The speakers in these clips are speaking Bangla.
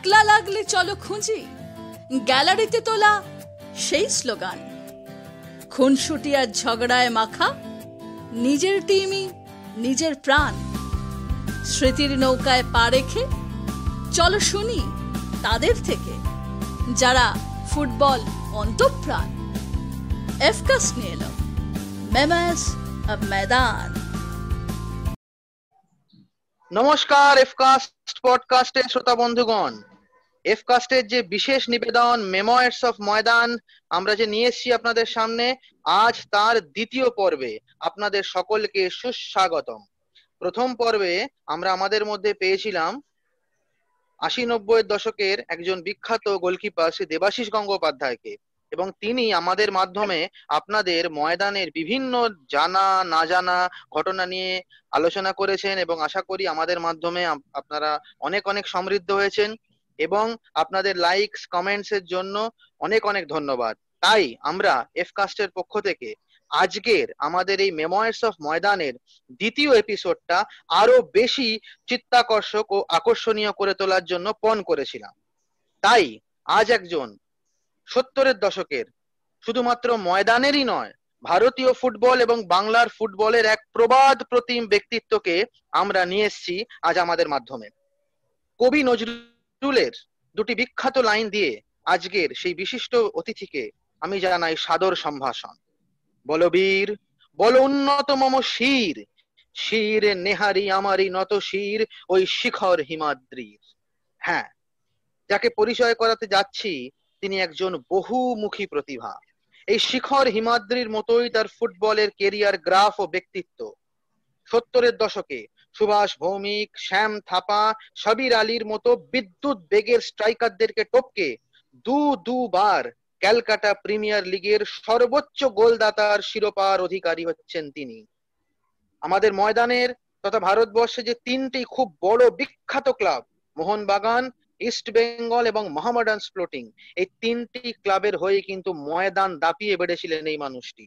একলা লাগলে চলো খুঁজি। গ্যালারিতে তোলা সেই স্লোগান। খুনসুটি আর ঝগড়ায় মাখা নিজের টিমই নিজের প্রাণ। স্মৃতির নৌকায় পা রেখে চলো শুনি তাদের থেকে, যারা ফুটবল অন্তঃপ্রাণ। এফকাস নিয়ে এলো মেমাস ময়দান। নমস্কার এফকাস্ট পডকাস্টের শ্রোতা বন্ধুগণ। এফকাস্টের যে বিশেষ নিবেদন মেমোয়ার্স অফ ময়দান আমরা যে নিয়ে এসেছি আপনাদের সামনে, আজ তার দ্বিতীয় পর্বে আপনাদের সকলকে সুস্বাগতম। প্রথম পর্বে আমরা আমাদের মধ্যে পেয়েছিলাম আশি নব্বই দশকের একজন বিখ্যাত গোলকিপার শ্রী দেবাশিস গঙ্গোপাধ্যায়কে এবং তিনি আমাদের মাধ্যমে আপনাদের ময়দানের বিভিন্ন জানা, না জানা ঘটনা নিয়ে আলোচনা করেছেন এবং আশা করি আমাদের মাধ্যমে আপনারা অনেক অনেক সমৃদ্ধ হয়েছেন। এবং আপনাদের লাইকস কমেন্টস এর জন্য অনেক অনেক ধন্যবাদ। তাই আমরা এফকাস্টের পক্ষ থেকে আজকের আমাদের এই মেমোয়ার্স অফ ময়দানের দ্বিতীয় এপিসোডটা আরও বেশি চিত্তাকর্ষক ও আকর্ষণীয় করে তোলার জন্য পণ করেছিলাম। তাই আজ একজন সত্তরের দশকের, শুধুমাত্র ময়দানেরই নয়, ভারতীয় ফুটবল এবং বাংলার ফুটবলের এক প্রবাদ প্রতিম ব্যক্তিত্বকে আমরা নিয়ে এসেছি আজ আমাদের মাধ্যমে। কবি নজরুলের দুটি বিখ্যাত লাইন দিয়ে আজকের সেই বিশিষ্ট অতিথিকে আমি জানাই সাদর সম্ভাষণ। বলবীর বল উন্নত মম শির শির নেহারি আমারি নত শির, ওই শিখর হিমাদ্রির। হ্যাঁ যাকে পরিচয় করাতে যাচ্ছি তিনি একজন বহুমুখী প্রতিভা। এই শিখর হিমাদ্রির মতোই তার ফুটবলের কেরিয়ার গ্রাফ ও ব্যক্তিত্ব। সত্তরের দশকে সুভাষ, ভৌমিক, শ্যাম, থাপা, সবির আলীর মতো বিদ্যুৎ বেগের স্ট্রাইকারদেরকে টপকে দু দুবার ক্যালকাটা প্রিমিয়ার লিগের সর্বোচ্চ গোলদাতার শিরোপার অধিকারী হচ্ছেন তিনি। আমাদের ময়দানের তথা ভারতবর্ষে যে তিনটি খুব বড় বিখ্যাত ক্লাব, মোহনবাগান, ইস্ট বেঙ্গল এবং মোহামেডান স্প্লোটিং, এই তিনটি ক্লাবের হয়ে কিন্তু ময়দান দাপিয়ে বেড়েছিলেন এই মানুষটি।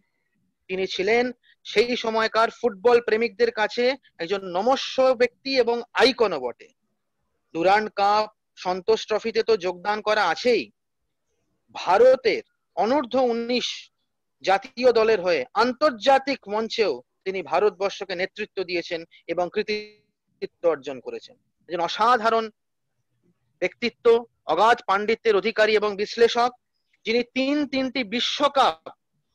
তিনি ছিলেন সেই সময়কার ফুটবল প্রেমিকদের কাছে একজন নমস্য ব্যক্তি এবং আইকনও বটে। ডুরান্ড কাপ, সন্তোষ ট্রফিতে তো যোগদান করা আছেই। ভারতের অনূর্ধ্ব উনিশ জাতীয় দলের হয়ে আন্তর্জাতিক মঞ্চেও তিনি ভারতবর্ষকে নেতৃত্ব দিয়েছেন এবং কৃতিত্ব অর্জন করেছেন। একজন অসাধারণ ব্যক্তিত্ব, অগাধ পাণ্ডিত্যের অধিকারী এবং বিশ্লেষক, যিনি তিন তিনটি বিশ্বকাপ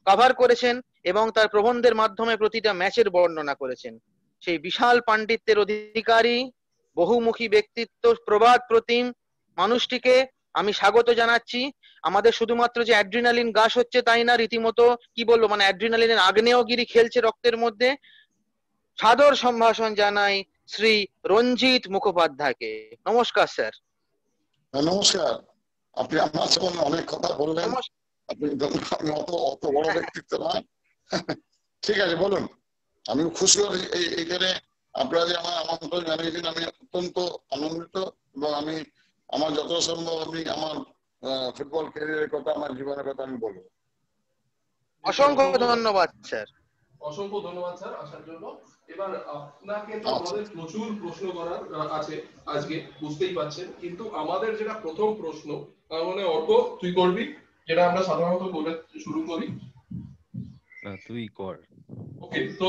কভার করেছেন এবং তার প্রবন্ধের মাধ্যমে প্রতিটা ম্যাচের বর্ণনা করেছেন। সেই বিশাল পাণ্ডিত্যের অধিকারী বহুমুখী ব্যক্তিত্ব প্রবাদ প্রতিম মানুষটিকে আমি স্বাগত জানাচ্ছি। আমাদের শুধুমাত্র যে অ্যাড্রিনালিন গাছ হচ্ছে তাই না রীতিমতো কি বলব মানে অ্যাড্রিনালিনের আগ্নেয়গিরি খেলছে রক্তের মধ্যে। সাদর সম্ভাষণ জানাই শ্রী রঞ্জিত মুখোপাধ্যায়কে। নমস্কার স্যার। নমস্কার। আপনি আমার সামনে অনেক কথা বললেন। আপনি অত অত বড় ব্যক্তিত্ব নয়। ঠিক আছে বলুন। আমি খুশি হই এখানে আপনারা যে আমার আমন্ত্রণ জানিয়েছেন আমি অত্যন্ত আনন্দিত এবং আমি আমার যত সম্ভব আমি আমার ফুটবল ক্যারিয়ারের কথা আমার জীবনের কথা আমি বলব। অসংখ্য ধন্যবাদ স্যার। অসংখ্য ধন্যবাদ স্যার আসার জন্য। এবার আপনাকে তো আমাদের প্রচুর প্রশ্ন করার আছে আজকে বুঝতেই পাচ্ছেন। কিন্তু আমাদের যেটা প্রথম প্রশ্ন তার মানে অর্ক তুই করবি যেটা আমরা সাধারণত করে শুরু করি। তুই কর। ওকে তো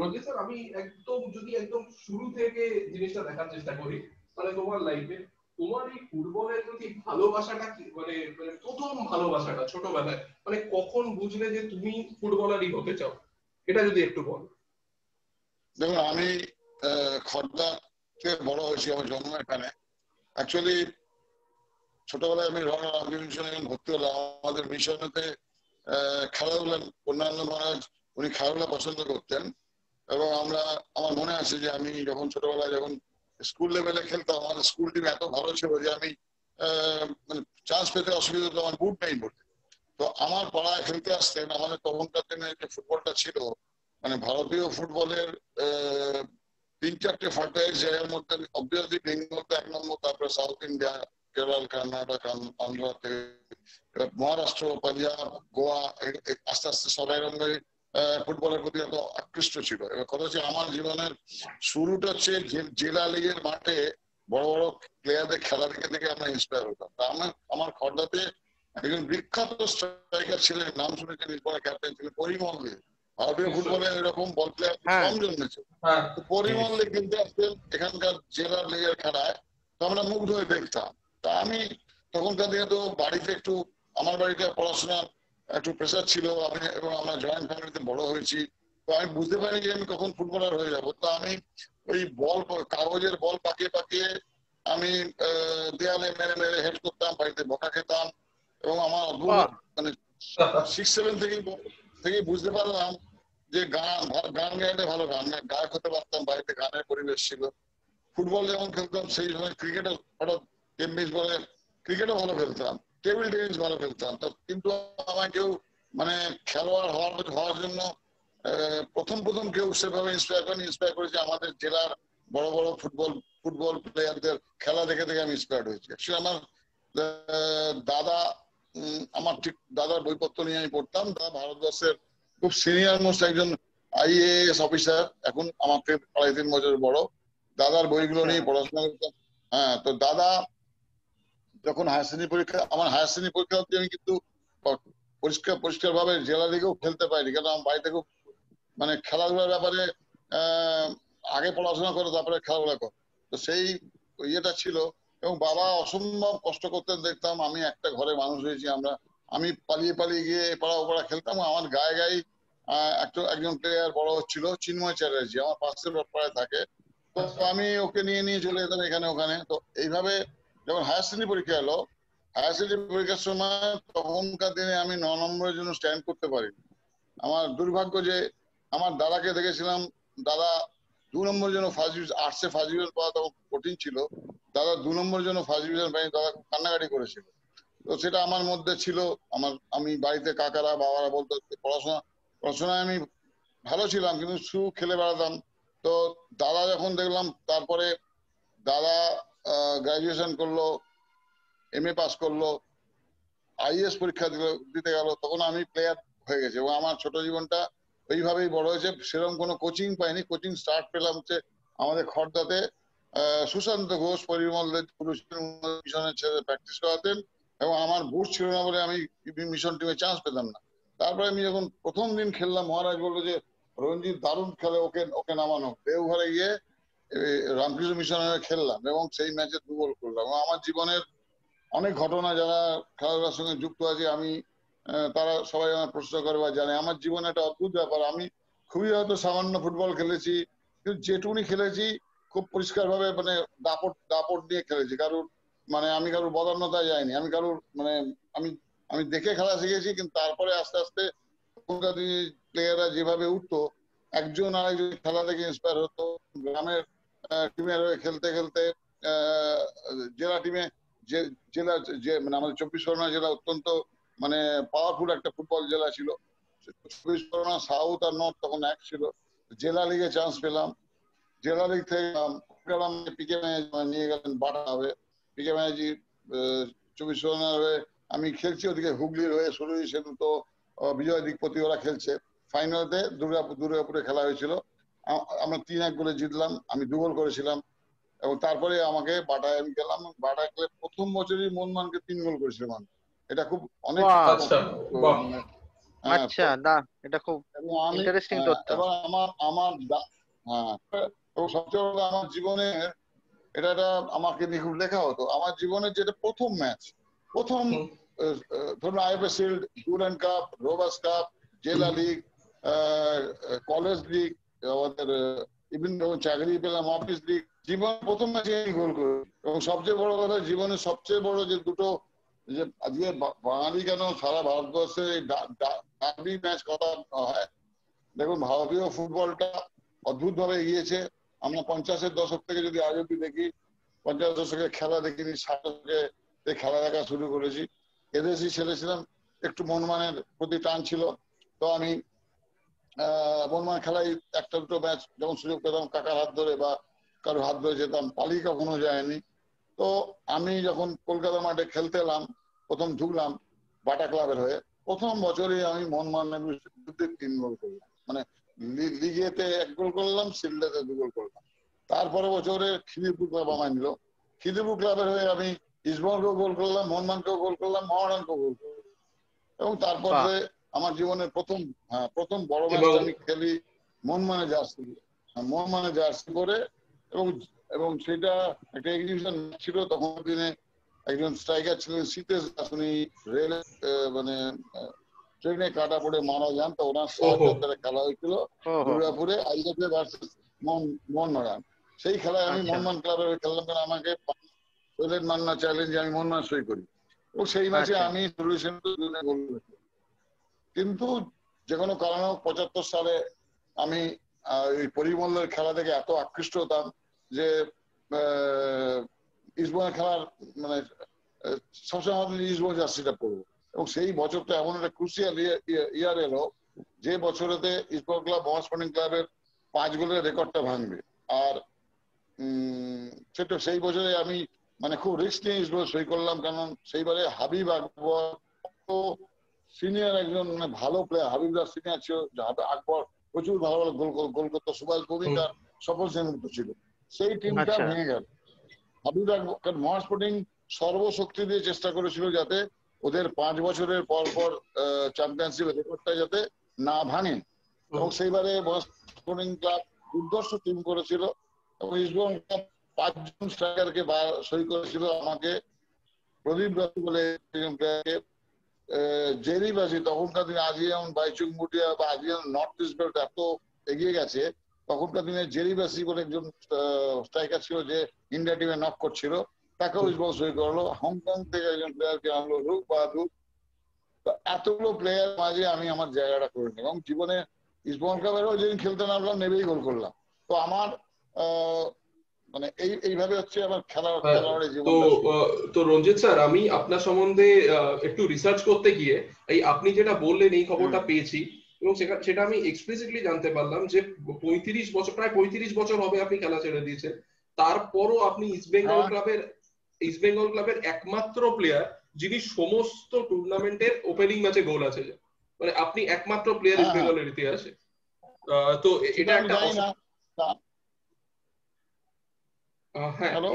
রঞ্জিত স্যার আমি একদম যদি একদম শুরু থেকে জিনিসটা দেখার চেষ্টা করি মানে তোমার লাইফে তোমার এই ফুটবলের প্রতি ভালোবাসাটা কি? মানে মানে প্রথম ভালোবাসাটা ছোটবেলায় মানে কখন বুঝলে যে তুমি ফুটবলারই হতে চাও? এটা যদি একটু বল। দেখুন আমি খর্দা বড় হয়েছি আমার জন্ম এখানে। অ্যাকচুয়ালি ছোটবেলায় আমি রামকৃষ্ণ মিশনে ভর্তি হলাম আমাদের মিশনেতে খেলাধুলা অন্যান্য মহারাজ, উনি খেলাধুলা পছন্দ করতেন। এবং আমরা, আমার মনে আছে যে আমি যখন ছোটবেলায় যখন স্কুল লেভেলে খেলতাম আমার স্কুল টিম এত ভালো ছিল যে আমি মানে চান্স পেতে অসুবিধা হতো, আমার বুট নেই পড়তে তো আমার পাড়ায় খেলতে আসতেন, আমাদের তখনকার দিনে যে ফুটবলটা ছিল মানে ভারতীয় ফুটবলের তিন চারটে ফ্রাঞ্চাইজ জায়গার মধ্যে অবভিয়াসলি বেঙ্গল এক নম্বর, তারপরে সাউথ ইন্ডিয়া কেরল কর্ণাটক আন্ধ্র থেকে মহারাষ্ট্র পাঞ্জাব গোয়া আস্তে আস্তে সবাই রঙে ফুটবলের প্রতি এত আকৃষ্ট ছিল। এবার কথা হচ্ছে আমার জীবনের শুরুটা হচ্ছে জেলা লিগের মাঠে বড় বড় প্লেয়ারদের খেলা দেখে দেখে আমরা ইন্সপায়ার হতাম। তা আমার আমার খর্দাতে একজন বিখ্যাত স্ট্রাইকার ছিলেন নাম শুনেছেন এরপরে ক্যাপ্টেন ছিলেন পরিমল দে। ভারতীয় ফুটবলে এরকম বল প্লেয়ার হ্যাঁ। কম জন্মেছে। হ্যাঁ। পরিমল দে কিন্তু আসতেন এখানকার জেলার লেগের খেলায় তো আমরা মুগ্ধ হয়ে দেখতাম। তা আমি তখনকার দিনে তো বাড়িতে একটু আমার বাড়িতে পড়াশোনার একটু প্রেশার ছিল আমি এবং আমরা জয়েন্ট ফ্যামিলিতে বড় হয়েছি। তো আমি বুঝতে পারি যে আমি কখন ফুটবলার হয়ে যাব। তো আমি ওই বল কাগজের বল পাকিয়ে পাকিয়ে আমি দেয়ালে মেরে মেরে হেড করতাম বাড়িতে বকা খেতাম এবং আমার অদ্ভুত মানে সিক্স সেভেন থেকে থেকেই বুঝতে পারলাম যে গান গান গাইলে ভালো গান গায়ক হতে পারতাম বাড়িতে গানের পরিবেশ ছিল। ফুটবল যেমন খেলতাম সেই সময় ক্রিকেটও হঠাৎ টেনিস বলে ক্রিকেটও ভালো খেলতাম টেবিল টেনিস ভালো খেলতাম। তো কিন্তু আমায় কেউ মানে খেলোয়াড় হওয়ার হওয়ার জন্য প্রথম প্রথম কেউ সেভাবে ইন্সপায়ার করেন। ইন্সপায়ার করেছে আমাদের জেলার বড় বড় ফুটবল ফুটবল প্লেয়ারদের খেলা দেখে দেখে আমি ইন্সপায়ার হয়েছি। অ্যাকচুয়ালি আমার দাদা আমার ঠিক দাদার বইপত্র নিয়ে আমি পড়তাম। দাদা ভারতবর্ষের খুব সিনিয়র মোস্ট একজন আইএএস অফিসার এখন আমার থেকে আড়াই তিন বছর বড়। দাদার বইগুলো নিয়ে পড়াশোনা করতাম। হ্যাঁ তো দাদা যখন হায়ার শ্রেণি পরীক্ষা, আমার হায়ার শ্রেণি পরীক্ষা আমি কিন্তু পরিষ্কার পরিষ্কার ভাবে জেলা লিগেও খেলতে পারিনি। কারণ আমার বাড়িতে খুব মানে খেলাধুলার ব্যাপারে আগে পড়াশোনা করে, তারপরে খেলাধুলা কর। তো সেই ইয়েটা ছিল। এবং বাবা অসম্ভব কষ্ট করতেন, দেখতাম আমি একটা ঘরে মানুষ হয়েছি, আমরা, আমি পালিয়ে পালিয়ে গিয়ে এপাড়া ওপাড়া খেলতাম। আমার গায়ে গায়ে একটা, একজন প্লেয়ার বড় হচ্ছিল, চিন্ময় চ্যাটার্জি। আমার পাশের পাড়ায় থাকে। তো আমি ওকে নিয়ে নিয়ে চলে যেতাম এখানে, ওখানে। তো এইভাবে যখন হায়ার শ্রেণি পরীক্ষা এলো হায়ার শ্রেণি পরীক্ষার সময় তখনকার দিনে আমি ন নম্বরের জন্য স্ট্যান্ড করতে পারি আমার দুর্ভাগ্য যে আমার দাদাকে দেখেছিলাম, দাদা দু নম্বরের জন্য ফার্স্ট ডিভিশন আর্টসে ফার্স্ট ডিভিশন পাওয়া তখন কঠিন ছিল। দাদা দু নম্বরের জন্য ফার্স্ট ডিভিশন পাইনি, দাদা কান্নাকাটি করেছিল। তো সেটা আমার মধ্যে ছিল, আমার, আমি বাড়িতে কাকারা, বাবারা বলতো পড়াশোনা, পড়াশোনায় আমি ভালো ছিলাম, কিন্তু শু খেলে বেড়াতাম। তো দাদা যখন দেখলাম, তারপরে দাদা গ্রাজুয়েশন করল এম এ পাস করল আইএস পরীক্ষা দিতে গেল তখন আমি প্লেয়ার হয়ে এবং আমার ছোট জীবনটা ওইভাবেই বড় হয়েছে। সেরকম কোনো কোচিং পাইনি। কোচিং স্টার্ট পেলাম হচ্ছে আমাদের খর্দাতে আহ, সুশান্ত ঘোষ পরিমল মিশনের ছেলে প্র্যাকটিস করাতেন এবং আমার বুট ছিল না বলে আমি মিশন টিমে চান্স পেতাম না। তারপরে আমি যখন প্রথম দিন খেললাম মহারাজ বলল যে রঞ্জিত দারুণ খেলে ওকে ওকে নামানো। দেওঘরে গিয়ে রামকৃষ্ণ মিশনের খেললাম এবং সেই ম্যাচে দু গোল করলাম। আমার জীবনের অনেক ঘটনা যারা খেলাধুলার সঙ্গে যুক্ত আছে, আমি তারা সবাই আমার প্রশ্ন করে বা জানে। আমার জীবনে একটা অদ্ভুত ব্যাপার, আমি খুবই হয়তো সামান্য ফুটবল খেলেছি, কিন্তু যেটুকুনি খেলেছি খুব পরিষ্কার ভাবে মানে দাপট দাপট দিয়ে খেলেছি। কারোর মানে আমি কারোর বদান্যতায় যাইনি। আমি কারোর মানে আমি আমি দেখে খেলা শিখেছি, কিন্তু তারপরে আস্তে আস্তে প্লেয়াররা যেভাবে উঠতো, একজন আরেকজন খেলা দেখে ইন্সপায়ার হতো, গ্রামের টিমের খেলতে খেলতে জেলা টিমে যে, জেলা যে মানে আমাদের চব্বিশ পরগনা জেলা অত্যন্ত মানে পাওয়ারফুল একটা ফুটবল জেলা ছিল। চব্বিশ পরগনা সাউথ আর নর্থ তখন এক ছিল। জেলা লিগে চান্স পেলাম। জেলা লিগ থেকে গেলাম। নিয়ে গেলেন বাটা হবে পিকে ম্যাজি চব্বিশ পরগনার হয়ে আমি খেলছি ওদিকে হুগলির হয়ে সুরজি সেতু তো বিজয় দিকপতি ওরা খেলছে। ফাইনালতে দুর্গাপুর, দুর্গাপুরে খেলা হয়েছিল। আমরা তিন এক গোলে জিতলাম আমি দু গোল করেছিলাম। এবং তারপরে আমাকে বাটায় আমি গেলাম বাটায় গেলে প্রথম বছরই মোহনবানকে তিন গোল করেছিলাম আমি। এটা খুব অনেক আচ্ছা। হ্যাঁ, আচ্ছা না এটা খুব ইন্টারেস্টিং হ্যাঁ, তথ্য। আমার আমার হ্যাঁ এবং সবচেয়ে বড় আমার জীবনে এটা একটা আমাকে লেখা হতো। আমার জীবনের যেটা প্রথম ম্যাচ প্রথম ধরুন IFA Shield Durand Cup Rovers Cup জেলা লিগ কলেজ লিগ আমাদের ইভিন যখন চাকরি পেলাম অফিস লিগ জীবন প্রথম ম্যাচে গোল করি। এবং সবচেয়ে বড় কথা জীবনের সবচেয়ে বড় যে দুটো, যে আজকে বাঙালি কেন সারা ভারতবর্ষে ম্যাচ কথা হয়? দেখুন, ভারতীয় ফুটবলটা অদ্ভুত ভাবে এগিয়েছে। আমরা পঞ্চাশের দশক থেকে যদি আজ অব্দি দেখি, পঞ্চাশ দশকে খেলা দেখিনি, ষাট দশকে খেলা দেখা শুরু করেছি। এদেশি ছেলে ছিলাম একটু মনমানের প্রতি টান ছিল। তো আমি আহ মনমান খেলায় একটা দুটো ম্যাচ যখন সুযোগ পেতাম কাকার হাত ধরে বা কারও হাত ধরে যেতাম পালিয়ে কখনো যায়নি। তো আমি যখন কলকাতা মাঠে খেলতে এলাম প্রথম ঢুকলাম বাটা ক্লাবের হয়ে প্রথম বছরই আমি মনমানের বিরুদ্ধে তিন গোল করলাম মানে লিগেতে এক গোল করলাম সিলডাতে দু গোল করলাম। তারপরে বছরে খিদিরপুর ক্লাব আমায় নিল। খিদিপুর ক্লাবের হয়ে আমি ইসবঙ্গকেও গোল করলাম মোহনবানকেও গোল করলাম মহারানকেও গোল করলাম। এবং তারপরে আমার জীবনের প্রথম হ্যাঁ প্রথম বড় ম্যাচ আমি খেলি মোহনমানে জার্সি হ্যাঁ, মোহনমানে জার্সি করে এবং এবং সেটা একটা এক্সিবিশন ছিল তখন দিনে একজন স্ট্রাইকার ছিলেন শীতেশ দাস উনি রেল মানে ট্রেনে কাটা পড়ে মারা যান তো ওনার সাহায্যে খেলা হয়েছিল দুর্গাপুরে আইজাপে ভার্সেস মোহনবাগান সেই খেলায় আমি আচ্ছা। মোহনবাগান ক্লাবের হয়ে খেললাম কারণ আমাকে সৈলেন মান্না চ্যালেঞ্জ আমি মোহনবাগান সই করি। ও সেই ম্যাচে আচ্ছা। আমি সলিউশন গোল করেছি। কিন্তু যে কোনো কারণে পঁচাত্তর সালে আমি এই পরিমল্লের খেলা থেকে এত আকৃষ্ট হতাম যে ইসবনের খেলার মানে সবসময় আমাদের ইসবন জার্সিটা পড়ব এবং সেই বছরটা এমন একটা ক্রুশিয়াল ইয়ার এলো যে বছরেতে ইস্পোর্ট ক্লাব মহা স্পোর্টিং ক্লাবের পাঁচ গোলের রেকর্ডটা ভাঙবে। আর সেটা সেই বছরে আমি মানে খুব রিস্ক নিয়ে ইসবল সই করলাম, কারণ সেইবারে হাবিব আকবর সিনিয়র একজন মানে ভালো প্লেয়ার হাবিব দাস সিনিয়র ছিল আকবর প্রচুর ভালো ভালো গোল গোল- করতো সুভাষ আর সফল সেনগুপ্ত ছিল। সেই টিমটা আচ্ছা। ভেঙে গেল। হাবিব আকবর মহা স্পোর্টিং সর্বশক্তি দিয়ে চেষ্টা করেছিল যাতে ওদের পাঁচ বছরের পর পর চ্যাম্পিয়নশিপ রেকর্ডটা যাতে না ভাঙে এবং সেইবারে স্পোর্টিং ক্লাব দুর্দর্শ টিম করেছিল এবং ইস্টবেঙ্গল ক্লাব পাঁচজন স্ট্রাইকারকে সই করেছিল আমাকে প্রদীপ রাজু বলে একজন প্লেয়ারকে জেরি বাসি তখনকার দিনে আজকে যেমন বাইচুং মুটিয়া বা আজকে যেমন নর্থ ইস্ট বেল্ট এত এগিয়ে গেছে তখনকার দিনে জেরি বাসি বলে একজন স্ট্রাইকার ছিল যে ইন্ডিয়া টিমে নক করছিল তাকেও ইস্টবেঙ্গল সই করল। হংকং থেকে একজন প্লেয়ারকে আনলো রূপ বাহাদুর। এতগুলো প্লেয়ার মাঝে আমি আমার জায়গাটা করে এবং জীবনে ইস্টবেঙ্গল ক্লাবেরও যেদিন খেলতে নামলাম নেবেই গোল করলাম। তো আমার আহ, মানে এই এইভাবে হচ্ছে আমার খেলা হ্যাঁ, খেলোয়াড়ের তো রঞ্জিত স্যার আমি আপনার সম্বন্ধে একটু রিসার্চ করতে গিয়ে এই আপনি যেটা বললেন এই খবরটা পেয়েছি এবং সেটা- আমি এক্সপ্লিসিটলি জানতে পারলাম যে পঁয়ত্রিশ বছর প্রায় পঁয়ত্রিশ বছর হবে আপনি খেলা ছেড়ে দিয়েছেন। তারপরও আপনি ইস্ট বেঙ্গল হ্যাঁ। ক্লাবের ইস্ট বেঙ্গল ক্লাবের একমাত্র প্লেয়ার যিনি সমস্ত টুর্নামেন্টের ওপেনিং ম্যাচে গোল আছে। মানে আপনি একমাত্র প্লেয়ার ইস্ট। বেঙ্গলের ইতিহাসে। তো এটা একটা হ্যালো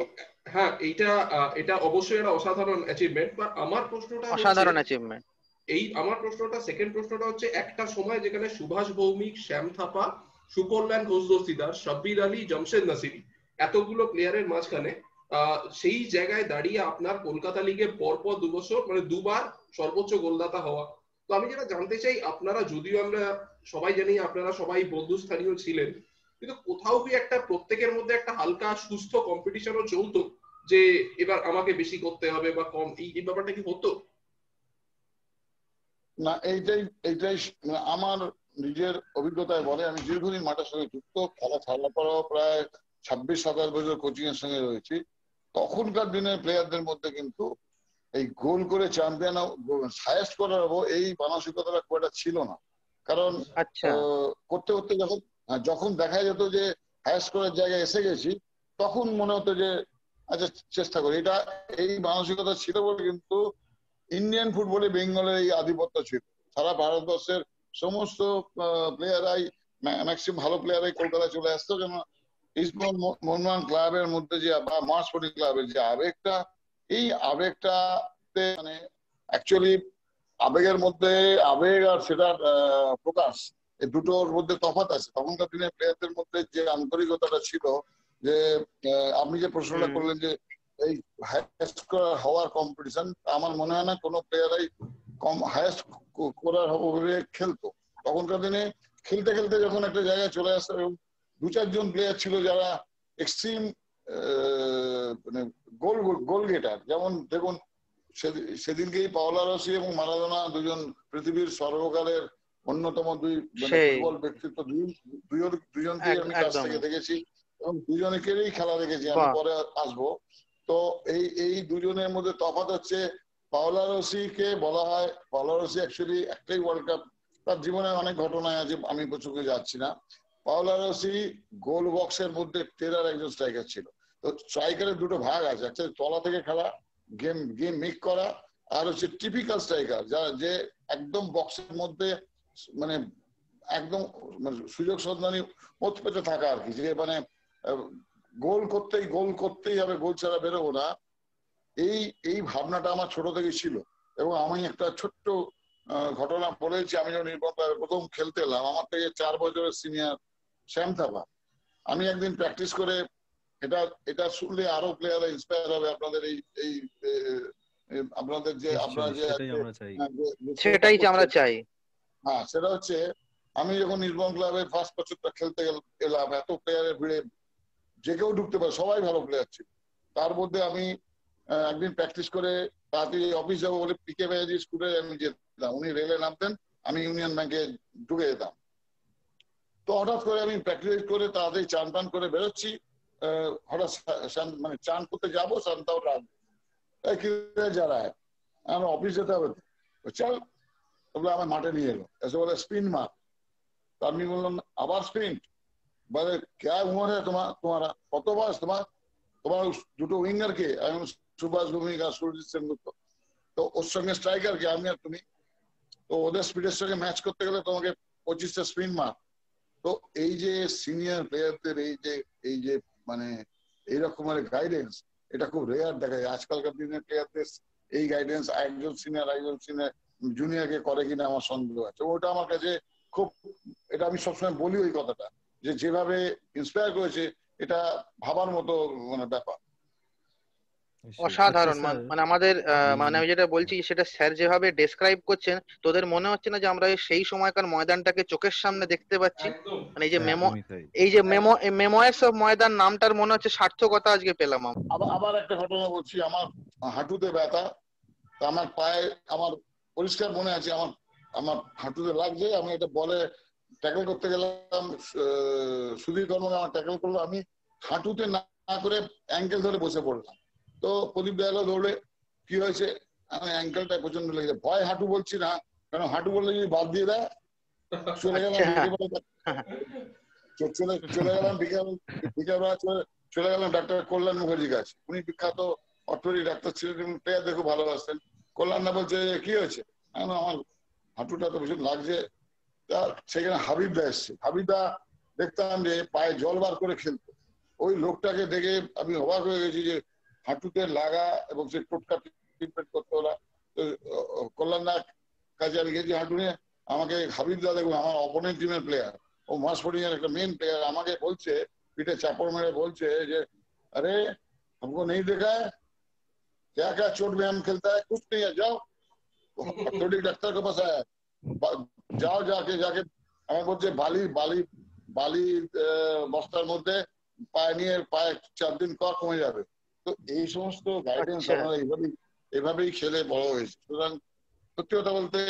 হ্যাঁ এইটা এটা অবশ্যই একটা অসাধারণ অ্যাচিভমেন্ট বাট আমার প্রশ্নটা অসাধারণ অ্যাচিভমেন্ট এই আমার প্রশ্নটা সেকেন্ড প্রশ্নটা হচ্ছে একটা সময় যেখানে সুভাষ ভৌমিক শ্যাম থাপা সুকল্যাণ ঘোষ দস্তিদার শব্বির আলী জমশেদ নাসিরি এতগুলো প্লেয়ারের মাঝখানে আহ, সেই জায়গায় দাঁড়িয়ে আপনার কলকাতা লিগে পরপর দু বছর মানে দুবার সর্বোচ্চ গোলদাতা হওয়া। তো আমি যেটা জানতে চাই আপনারা যদিও আমরা সবাই জানি আপনারা সবাই বন্ধুস্থানীয় ছিলেন কিন্তু কোথাও কি একটা প্রত্যেকের মধ্যে একটা হালকা সুস্থ কম্পিটিশনও চলতো যে এবার আমাকে বেশি করতে হবে বা কম এই ব্যাপারটা কি হতো? না এইটাই এইটাই মানে আমার নিজের অভিজ্ঞতায় বলে আমি দীর্ঘদিন মাঠের সঙ্গে যুক্ত খেলা ছাড়ার পরেও প্রায় ছাব্বিশ সাতাশ বছর কোচিং এর সঙ্গে রয়েছি। তখনকার দিনের প্লেয়ারদের মধ্যে কিন্তু এই গোল করে চ্যাম্পিয়ন হায়েস্ট করার এই মানসিকতাটা খুব একটা ছিল না। কারণ আচ্ছা। আহ, করতে করতে যখন আহ, যখন দেখা যেত যে হায়ার স্কোরের জায়গায় এসে গেছি তখন মনে হতো যে আচ্ছা চেষ্টা করি। এটা এই মানসিকতা ছিল বলে কিন্তু ইন্ডিয়ান ফুটবলে বেঙ্গলের এই আধিপত্য ছিল। সারা ভারতবর্ষের সমস্ত প্লেয়ারাই ম্যাক্সিমাম ভালো প্লেয়ারাই কলকাতায় চলে আসতো যেন ইস্টবেঙ্গল মোহনবাগান ক্লাবের মধ্যে যে বা মার্চ স্পোর্টিং ক্লাবের যে আবেগটা এই আবেগটাতে মানে অ্যাকচুয়ালি আবেগের মধ্যে আবেগ আর আহ, প্রকাশ দুটোর মধ্যে তফাত আছে। তখনকার দিনে প্লেয়ারদের মধ্যে যে আন্তরিকতাটা ছিল যে আপনি যে প্রশ্নটা করলেন যে এই হায়েস্ট হওয়ার কম্পিটিশন আমার মনে হয় না কোনো প্লেয়ারাই কম হায়েস্ট করার হবে খেলতো। তখনকার দিনে খেলতে খেলতে যখন একটা জায়গায় চলে আসতো এবং দু চারজন প্লেয়ার ছিল যারা এক্সট্রিম মানে গোল গোল গেটার যেমন দেখুন সেদি- সেদিনকেই পাওলা রসি এবং মারাদোনা দুজন পৃথিবীর সর্বকালের অন্যতম দুই মানে সেই। ফুটবল ব্যক্তিত্ব দুই দুজন আমি কাছ থেকে দেখেছি এবং দুজনেকেরই খেলা দেখেছি আমি পরে আসব। তো এই এই দুজনের মধ্যে তফাৎ হচ্ছে পাওলা রসিকে বলা হয়। পাওলা রসি অ্যাকচুয়ালি একটাই ওয়ার্ল্ড কাপ তার জীবনে অনেক ঘটনায় আছে আমি প্রচুর যাচ্ছি না। পাওলা রসি গোল বক্সের মধ্যে টেরার একজন স্ট্রাইকার ছিল। তো স্ট্রাইকারের দুটো ভাগ আছে একটা তলা থেকে খেলা গেম গেম মেক করা আর হচ্ছে টিপিক্যাল স্ট্রাইকার যা যে একদম বক্সের মধ্যে মানে একদম মানে সুযোগ সন্ধানী ওত পেতে থাকা আর কি যে মানে গোল করতেই গোল করতেই হবে গোল ছাড়া বেরোবো না। এই এই ভাবনাটা আমার ছোট থেকে ছিল। এবং আমি একটা ছোট্ট ঘটনা বলেছি আমি যখন নির্মল প্রথম খেলতে এলাম আমার থেকে চার বছরের সিনিয়র শ্যাম থাপা। আমি একদিন প্র্যাকটিস করে এটা এটা শুনলে আরও প্লেয়াররা ইন্সপায়ার হবে আপনাদের এই এই আপনাদের যে আপনারা যে সেটাই আমরা চাই। হ্যাঁ, সেটা হচ্ছে আমি যখন নির্মল ক্লাবে ফার্স্ট বছরটা খেলতে এলাম এত প্লেয়ারের ভিড়ে যে কেউ ঢুকতে পারে সবাই ভালো প্লেয়ার ছিল। তার মধ্যে আমি একদিন প্র্যাকটিস করে তাড়াতাড়ি অফিস যাব বলে পিকে ব্যানার্জি স্কুলে আমি যেতাম। উনি রেলে নামতেন আমি ইউনিয়ন ব্যাংকে ঢুকে যেতাম। তো হঠাৎ করে আমি প্র্যাকটিস করে তাড়াতাড়ি চান টান করে বেরোচ্ছি হঠাৎ মানে চান করতে যাব সান্তাও রাত। যারা? আমার অফিস যেতে হবে। চল বলে আমার মাঠে নিয়ে এলো। এসে বলে স্পিন মার। তো আমি বললাম, আবার স্পিন বলে, ক্যা উমর তোমার তোমারা? কত বয়স তোমার? তোমার দুটো উইঙ্গার কে? আমি সুভাষ ভূমিক সুরজিৎ সেনগুপ্ত। তো ওর সঙ্গে স্ট্রাইকার কে, আমি আর তুমি। তো ওদের স্পিডের সঙ্গে ম্যাচ করতে গেলে তোমাকে পঁচিশটা স্পিন মার। তো এই যে সিনিয়র প্লেয়ারদের এই যে এই যে মানে এইরকমের গাইডেন্স এটা খুব রেয়ার দেখা যায় আজকালকার দিনের প্লেয়ারদের এই গাইডেন্স একজন সিনিয়র একজন সিনিয়র জুনিয়রকে করে কিনা আমার সন্দেহ আছে। ওটা আমার কাছে খুব এটা আমি সবসময় বলি ওই কথাটা যে যেভাবে ইন্সপায়ার করেছে এটা ভাবার মতো মানে ব্যাপার। অসাধারণ আচ্ছা, মান- আমাদের আহ, মানে আমি যেটা বলছি সেটা স্যার যেভাবে ডেসক্রাইব করছেন তোদের মনে হচ্ছে না যে আমরা সেই সময়কার ময়দানটাকে চোখের সামনে দেখতে পাচ্ছি? মানে এই যে মেমো এই যে মেমো মেমোয়ার্স অফ ময়দান নামটার মনে হচ্ছে সার্থকতা আজকে পেলাম আমরা। আবার আবার একটা ঘটনা বলছি আমার হাঁটুতে ব্যথা তা আমার পায়ে আমার পরিষ্কার মনে আছে আমার আমার হাঁটুতে লাগছে আমি এটা বলে ট্যাকল করতে গেলাম সুধীর কর্মকে আমার ট্যাকল করল আমি হাঁটুতে না করে অ্যাঙ্কেল ধরে বসে পড়লাম। তো প্রদীপ দয়ালো দৌড়ে কি হয়েছে? আমি অ্যাঙ্কেলটা প্রচণ্ড লেগেছে। ভয় হাঁটু বলছি না কারণ হাঁটু বললে যদি বাদ দিয়ে দেয় চলে গেলাম আচ্ছা। চলে চলে গেলাম বিকেল বিকেলবেলা চলে গেলাম ডাক্তার কল্যাণ মুখার্জির কাছে। উনি বিখ্যাত অর্থোপেডিক ডাক্তার ছিলেন এবং প্লেয়ার দেখে ভালোবাসতেন। কল্যাণ না বলছে যে, কি হয়েছে আমি বললাম, আমার হাঁটুটা তো ভীষণ লাগছে তা সেখানে হাবিবদা এসছে হাবিবদা দেখতাম যে পায়ে জল বার করে খেলতো ওই লোকটাকে দেখে আমি অবাক হয়ে গেছি যে হাঁটুতে লাগা এবং সে টোটকা ট্রিটমেন্ট করতো ওরা তো আহ, কল্যাণদার কাছে আমি গেছি হাঁটু নিয়ে আমাকে হাবিবদা দেখুন আমার অপোনেন্ট টিমের প্লেয়ার ও মাসপোর্টিং এর একটা মেন প্লেয়ার আমাকে বলছে পিঠে চাপড় মেরে বলছে যে अरे हमको नहीं देखा है क्या क्या चोट में हम खेलता है कुछ नहीं है जाओ ऑर्थोपेडिक डॉक्टर के पास आया বা- যাও যাকে যাকে আমি বলছে বালি বালি বালি আহ, বস্তার মধ্যে পায়ে নিয়ে পায়ে চার দিন কর কমে যাবে তো এই সমস্ত গাইডেন্স আচ্ছা। আমরা এইভাবেই এভাবেই খেলে বড় হয়েছে সুতরাং সত্যি কথা বলতে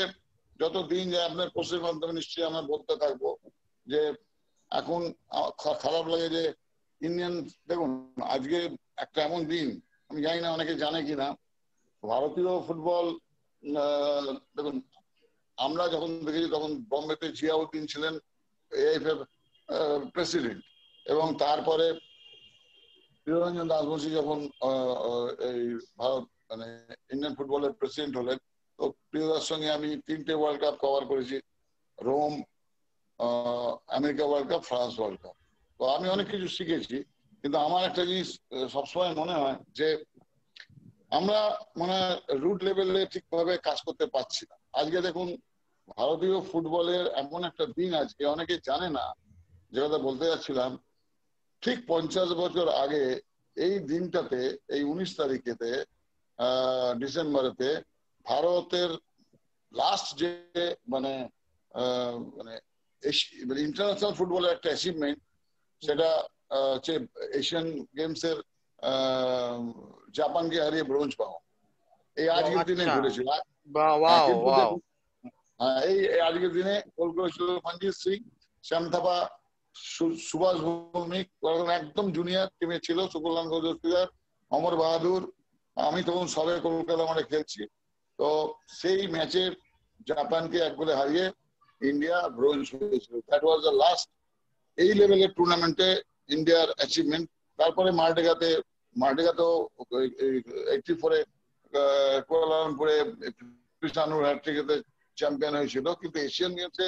যত দিন যায় আপনার কোর্সের মাধ্যমে নিশ্চয়ই আমরা বলতে থাকবো যে এখন আ- খা- খারাপ লাগে যে ইন্ডিয়ান দেখুন আজকে একটা এমন দিন আমি জানি না, অনেকে জানে কিনা। ভারতীয় ফুটবল দেখুন, আমরা যখন দেখেছি তখন বম্বেতে জিয়াউদ্দিন ছিলেন এর প্রেসিডেন্ট এবং তারপরে প্রিয়রঞ্জন দাসবংশী যখন এই ভারত মানে ইন্ডিয়ান ফুটবলের প্রেসিডেন্ট হলেন, তো প্রিয়দার সঙ্গে আমি তিনটে ওয়ার্ল্ড কাপ কভার করেছি। Rome America world cup France world cup তো আমি অনেক কিছু শিখেছি। কিন্তু আমার একটা জিনিস সবসময় মনে হয় যে আমরা মানে রুট লেভেলে ঠিকভাবে কাজ করতে পারছি না। আজকে দেখুন, ভারতীয় ফুটবলের এমন একটা দিন আজকে, অনেকে জানে না, যে কথা বলতে যাচ্ছিলাম, ঠিক পঞ্চাশ বছর আগে এই দিনটাতে, এই উনিশ তারিখেতে ডিসেম্বরেতে ভারতের লাস্ট যে মানে মানে ইন্টারন্যাশনাল ফুটবলের একটা অ্যাচিভমেন্ট সেটা হচ্ছে এশিয়ান গেমস এর জাপানকে হারিয়ে ব্রোঞ্জ পাওয়া এই আজকের দিনে আচ্ছা। ঘটেছিল। বা হ্যাঁ, এই আজকের দিনে গোল করেছিল মনজিৎ সিং শ্যাম থাপা সুভাষ ভৌমিক একদম জুনিয়র টিমে ছিল সুকল্যাণ গৌরস্তিদার অমর বাহাদুর আমি তখন সবে কলকাতা মাঠে খেলছি। তো সেই ম্যাচে জাপানকে এক গোলে হারিয়ে ইন্ডিয়া ব্রোঞ্জ হয়েছিল দ্যাট ওয়াজ দ্য লাস্ট এই লেভেলের টুর্নামেন্টে ইন্ডিয়ার অ্যাচিভমেন্ট তারপরে মার্ডেগাতে মার্ডেগাতেও এইটটি ফোরে কুয়ালালামপুরে কৃষ্ণানুর হ্যাট্রিকেতে চ্যাম্পিয়ন হয়েছিল। কিন্তু এশিয়ান গেমসে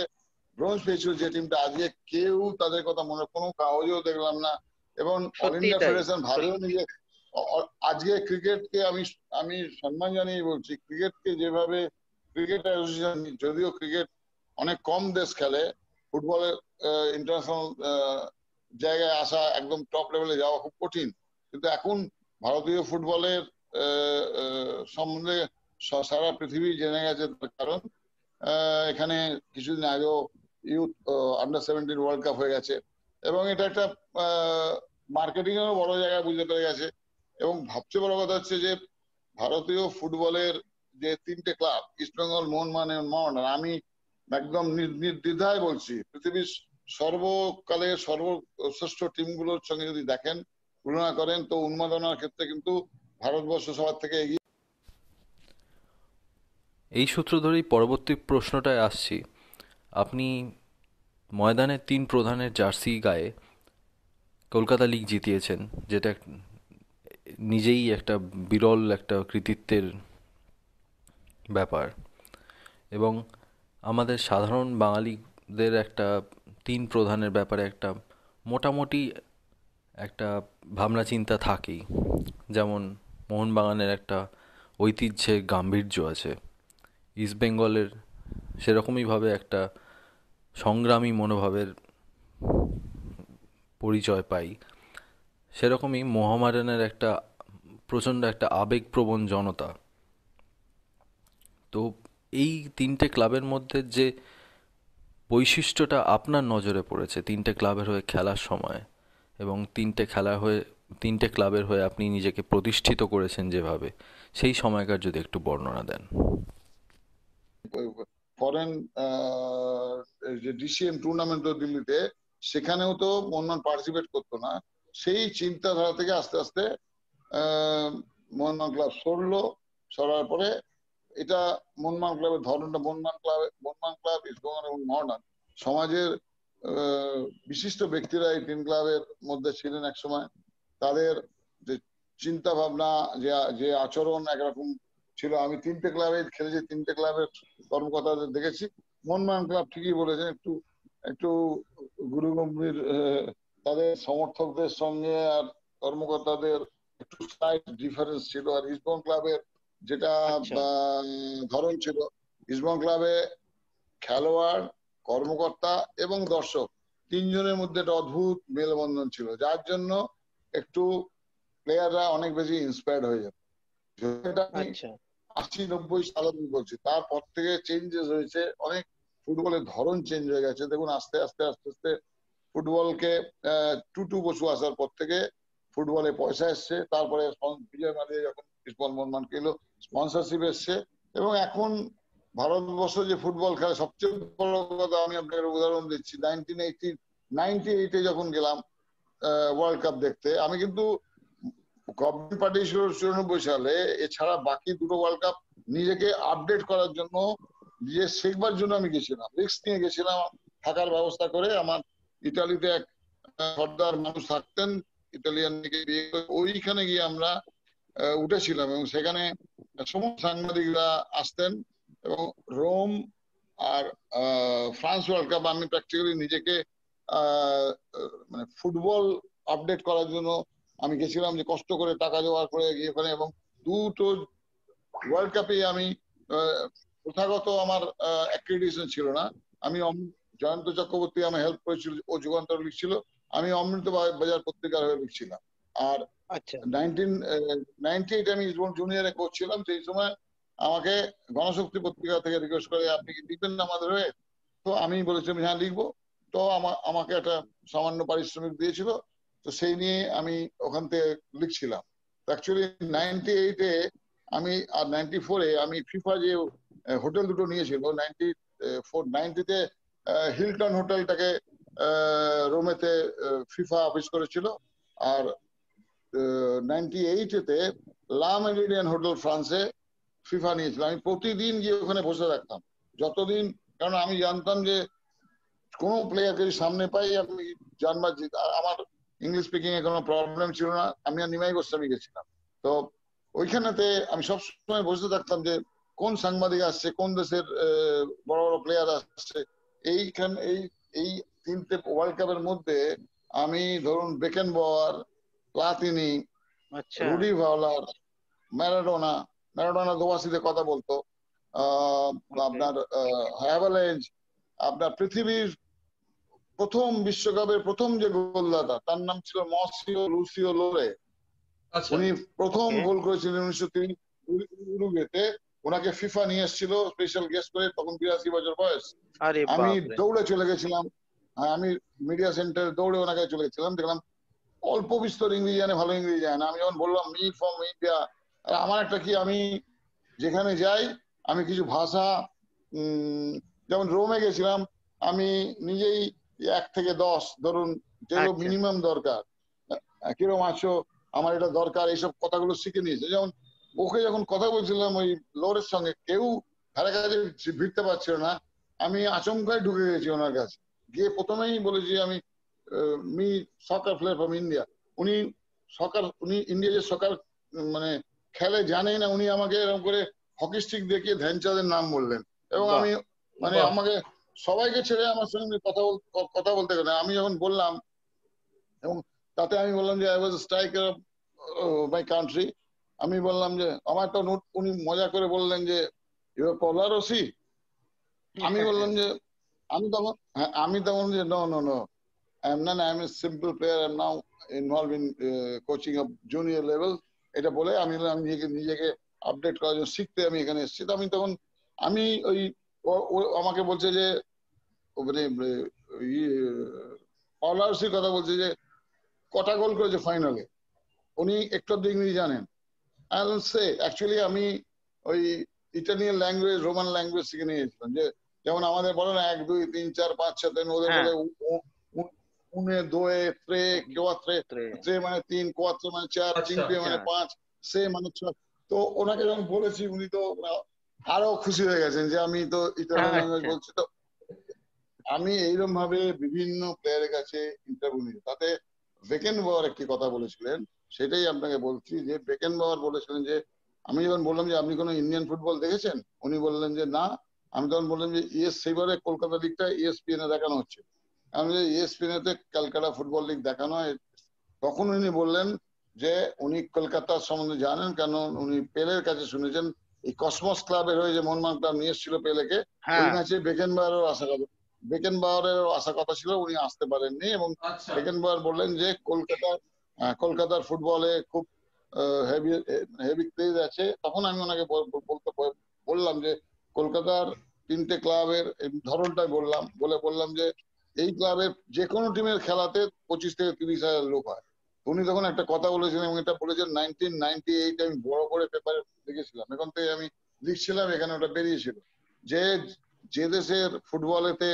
ব্রোঞ্জ পেয়েছিল যে টিমটা আজকে কেউ তাদের কথা মনে কোনো কাগজেও দেখলাম না। এবং অল ইন্ডিয়া। ফেডারেশন ভাবেও নিজে আজকে ক্রিকেটকে আমি আমি সম্মান জানিয়ে বলছি ক্রিকেটকে যেভাবে ক্রিকেট অ্যাসোসিয়েশন যদিও ক্রিকেট অনেক কম দেশ খেলে ফুটবলের ইন্টারন্যাশনাল জায়গায় আসা একদম টপ লেভেলে যাওয়া খুব কঠিন। কিন্তু এখন ভারতীয় ফুটবলের সম্বন্ধে সারা পৃথিবী জেনে গেছে কারণ এখানে কিছুদিন আগেও youth under seventeen world cup হয়ে গেছে। এবং এটা একটা মার্কেটিং এরও বড় জায়গায় বুঝতে পেরে গেছে। এবং সবচেয়ে বড় কথা হচ্ছে যে, ভারতীয় ফুটবলের যে তিনটে ক্লাব ইস্টবেঙ্গল মোহনবাগান এবং মোহনবাগান আমি একদম নির- নির্দ্বিধায় বলছি, পৃথিবীর সর্বকালের সর্বশ্রেষ্ঠ টিমগুলোর সঙ্গে যদি দেখেন, তুলনা করেন, তো উন্মাদনার ক্ষেত্রে কিন্তু ভারতবর্ষ সবার থেকে এগিয়ে এই সূত্র ধরেই পরবর্তী প্রশ্নটায় আসছি। আপনি ময়দানের তিন প্রধানের জার্সি গায়ে কলকাতা লিগ জিতিয়েছেন, যেটা নিজেই একটা বিরল একটা কৃতিত্বের ব্যাপার। এবং আমাদের সাধারণ বাঙালিদের একটা তিন প্রধানের ব্যাপারে একটা মোটামুটি একটা ভাবনা চিন্তা থাকেই। যেমন মোহনবাগানের একটা ঐতিহ্যের গাম্ভীর্য আছে। ইস্ট বেঙ্গলের সেরকমইভাবে একটা সংগ্রামী মনোভাবের পরিচয় পাই। সেরকমই মোহামেডানের একটা প্রচণ্ড একটা আবেগপ্রবণ জনতা। তো এই তিনটে ক্লাবের মধ্যে যে বৈশিষ্ট্যটা আপনার নজরে পড়েছে তিনটে ক্লাবের হয়ে খেলার সময় এবং তিনটে খেলা হয়ে তিনটে ক্লাবের হয়ে আপনি নিজেকে প্রতিষ্ঠিত করেছেন যেভাবে সেই সময়কার যদি একটু বর্ণনা দেন। ফরেন যে ডিসিএম টুর্নামেন্ট দিল্লিতে সেখানেও তো মোহনবাগান পার্টিসিপেট করতো না। সেই চিন্তাধারা থেকে আস্তে আস্তে আহ, মোহনবাগান ক্লাব সরলো সরার পরে এটা মনমান ক্লাবের ধরনটা মোহনবাগান ক্লাব মোহনবাগান ক্লাব এবং মোহনবাগান সমাজের বিশিষ্ট ব্যক্তিরা এই তিন ক্লাবের মধ্যে ছিলেন এক সময়। তাদের যে চিন্তা ভাবনা যে যে আচরণ একরকম ছিল। আমি তিনটে ক্লাবে খেলেছি, তিনটে ক্লাবের কর্মকর্তাদের দেখেছি। মনমান ক্লাব ঠিকই বলেছেন, একটু একটু গুরু গম্ভীর তাদের সমর্থকদের সঙ্গে আর কর্মকর্তাদের একটু ডিফারেন্স ছিল। আর ইস্টবঙ্গ ক্লাবের যেটা আচ্ছা। আহ, ধরন ছিল ইস্টবঙ্গ ক্লাবে খেলোয়াড় কর্মকর্তা এবং দর্শক তিনজনের মধ্যে একটা অদ্ভুত মেলবন্ধন ছিল যার জন্য একটু প্লেয়াররা অনেক বেশি ইন্সপায়ার্ড হয়ে যেত। যেটা আচ্ছা। আশি নব্বই সাল অব্দি বলছি তারপর থেকে চেঞ্জেস হয়েছে অনেক ফুটবলের ধরন চেঞ্জ হয়ে গেছে। দেখুন আস্তে আস্তে আস্তে আস্তে ফুটবলকে টু টু বসু আসার পর থেকে ফুটবলে পয়সা এসছে তারপরে বিজয় মালিয়া যখন ফুটবল মনমান এলো স্পন্সরশিপ এসছে। এবং এখন ভারতবর্ষ যে ফুটবল খেলে, সবচেয়ে বড় কথা আমি আপনাকে উদাহরণ দিচ্ছি নাইনটিন এইটি নাইনটি এইটে যখন গেলাম ওয়ার্ল্ড কাপ দেখতে, আমি কিন্তু পার্টি চুরানব্বই সালে এছাড়া বাকি দুটো ওয়ার্ল্ড কাপ নিজেকে আপডেট করার জন্য নিজে শেখবার জন্য আমি গেছিলাম। রিস্ক নিয়ে গেছিলাম থাকার ব্যবস্থা করে আমার ইটালিতে এক সর্দার মানুষ থাকতেন ইটালিয়ান ওইখানে গিয়ে আমরা উঠেছিলাম এবং সেখানে সমস্ত সাংবাদিকরা আসতেন এবং রোম আর ফ্রান্স ওয়ার্ল্ড কাপ আমি প্র্যাকটিক্যালি নিজেকে মানে ফুটবল আপডেট করার জন্য আমি গেছিলাম যে কষ্ট করে টাকা জোগাড় করে গিয়ে ওখানে এবং দুটো ওয়ার্ল্ড কাপে আমি প্রথাগত আমার অ্যাক্রিডিশন ছিল না। আমি জয়ন্ত চক্রবর্তী আমার হেল্প করেছিল, ও যুগান্তর লিখছিল। আমি অমৃত বাজার পত্রিকার হয়ে লিখছিলাম। আর আচ্ছা। নাইনটিন নাইনটি এইট আমি জুনিয়রে কোচ সেই সময় আমাকে গণশক্তি পত্রিকা থেকে রিকোয়েস্ট করে, আপনি কি লিখবেন আমাদের হয়ে? তো আমি বলেছিলাম হ্যাঁ লিখব। তো আমাকে একটা সামান্য পারিশ্রমিক দিয়েছিল, তো সেই নিয়ে আমি ওখান থেকে লিখছিলাম। অ্যাকচুয়ালি নাইনটি এইটে আমি, আর নাইনটি ফোরে আমি ফিফা যে হোটেল দুটো নিয়েছিল নাইনটি ফোর নাইনটিতে হিলটন হোটেলটাকে রোমেতে ফিফা অফিস করেছিল, আর নাইনটি এইটেতে লা মেরিডিয়ান হোটেল ফ্রান্সে ফিফা নিয়েছিল আমি প্রতিদিন গিয়ে ওখানে বসে থাকতাম। যতদিন, কারণ আমি জানতাম যে কোনো প্লেয়ারকে যদি সামনে পাই আমি জানবার আমার ইংলিশ স্পিকিং এ কোনো প্রবলেম ছিল না। আমি আর নিমাই গোস্বামী গেছিলাম। তো ওইখানেতে আমি সবসময় বসে থাকতাম যে কোন সাংবাদিক আসছে, কোন দেশের বড় বড় প্লেয়ার আসছে। এইখান এই এই তিনটে ওয়ার্ল্ড কাপের মধ্যে আমি ধরুন বেকেন বয়ার প্লাতিনি আচ্ছা। রুডি ভাওলার ম্যারাডোনা ম্যারাডোনা দোবাসিতে কথা বলতো। আহ, আপনার হ্যাভালেজ আপনার পৃথিবীর প্রথম বিশ্বকাপের প্রথম যে গোলদাতা তার নাম ছিল মসিও লুসিও লোরে। আচ্ছা। উনি প্রথম গোল করেছিলেন উনিশশো তিন উরুগুয়েতে। ওনাকে ফিফা নিয়ে এসেছিল স্পেশাল গেস্ট করে তখন বিরাশি বছর বয়স। আমি দৌড়ে চলে গেছিলাম হ্যাঁ, আমি মিডিয়া সেন্টারে দৌড়ে ওনাকে চলে গেছিলাম দেখলাম অল্প বিস্তর ইংরেজি জানে ভালো ইংরেজি জানে না। আমি যখন বললাম মি ফ্রম ইন্ডিয়া আমার একটা কি আমি যেখানে যাই আমি কিছু ভাষা যেমন রোমে গেছিলাম আমি নিজেই এক থেকে দশ ধরুন যেগুলো আচ্ছা। মিনিমাম দরকার আহ, কিরম আছো আমার এটা দরকার এইসব কথাগুলো শিখে নিয়েছে। যেমন ওকে যখন কথা বলছিলাম ওই লোরের সঙ্গে কেউ ধারে কাছে ভিড়তে পারছিল না। আমি আচমকায় ঢুকে গেছি ওনার কাছে। গিয়ে প্রথমেই বলেছি আমি me soccer player from India উনি সকার উনি ইন্ডিয়া যে সকার মানে খেলে জানেই না উনি আমাকে এরকম করে হকি স্টিক দেখিয়ে ধ্যানচাঁদের নাম বললেন। এবং আমি মানে আমাকে সবাইকে ছেড়ে আমার সঙ্গে কথা কথা বলতে গেলে। আমি যখন বললাম এবং তাতে আমি বললাম যে I was striker my country আমি বললাম যে আমার তো নোট উনি মজা করে বললেন যে ইউ পলারসি আমি বললাম যে আমি তখন হ্যাঁ, আমি তখন যে no no no not I am a simple player I am now involve in coaching of junior level এটা বলে আমি আমি নিজেকে আপডেট করার জন্য শিখতে আমি এখানে এসেছি। তো আমি তখন আমি ওই আমাকে বলছে যে ও মানে পলারসির কথা বলছে যে কটা গোল করেছে ফাইনালে উনি একটু আধটু ইংরেজি জানেন। সে অ্যাকচুয়ালি আমি ওই ইটালিয়ান ল্যাঙ্গুয়েজ রোমান ল্যাঙ্গুয়েজ শিখে নিয়েছিলাম। যে যেমন আমাদের বলে না এক দুই তিন চার পাঁচ ছয় তিন ওদের উনে দোয়ে ত্রে কেওয়াত্রে ত্রে মানে তিন কোয়াত্রে মানে চার আচ্ছা, চিংড়ে মানে। পাঁচ সে মানে ছয়। তো ওনাকে যখন বলেছি উনি তো আরও খুশি হয়ে গেছেন যে আমি তো ইটালিয়ান আচ্ছা। বলছি। তো আমি এইরকম ভাবে বিভিন্ন প্লেয়ারের কাছে ইন্টারভিউ নিই। তাতে বেকেন বাওয়ার একটি কথা বলেছিলেন সেটাই আপনাকে বলছি যে বেকেন বাওয়ার বলেছিলেন যে আমি যখন বললাম যে আপনি কোনো ইন্ডিয়ান ফুটবল দেখেছেন? উনি বললেন যে না। আমি তখন বললাম যে ইএস সেইবারে কলকাতা লিগটা ইএসপিএন এ দেখানো হচ্ছে। আমি যে ইএসপিএন এতে ক্যালকাটা ফুটবল লিগ দেখানো হয় তখন উনি বললেন যে উনি কলকাতার সম্বন্ধে জানেন কেন উনি পেলের কাছে শুনেছেন এই কসমস ক্লাবের হয়ে যে মোহনবাগান ক্লাব নিয়ে এসেছিল পেলেকে ওই হ্যাঁ ম্যাচে বেকেন আশা কথা বেকেন আশা কথা ছিল উনি আসতে পারেননি এবং আচ্ছা। সেকেন্ড বার বললেন যে কলকাতার আহ, কলকাতার ফুটবলে খুব হেভি হেভি ক্রেজ আছে। তখন আমি ওনাকে বল- বল- বলতে বললাম যে কলকাতার তিনটে ক্লাবের ধরনটাই বললাম বলে বললাম যে এই ক্লাবের যে কোনো টিমের খেলাতে পঁচিশ থেকে তিরিশ হাজার লোক হয়। উনি তখন একটা কথা বলেছিলেন এবং এটা বলেছেন, নাইনটিন নাইনটি এইট আমি বড় করে পেপারে লিখেছিলাম এখন থেকে আমি লিখছিলাম, এখানে ওটা বেরিয়েছিল। যে যে দেশের ফুটবলেতে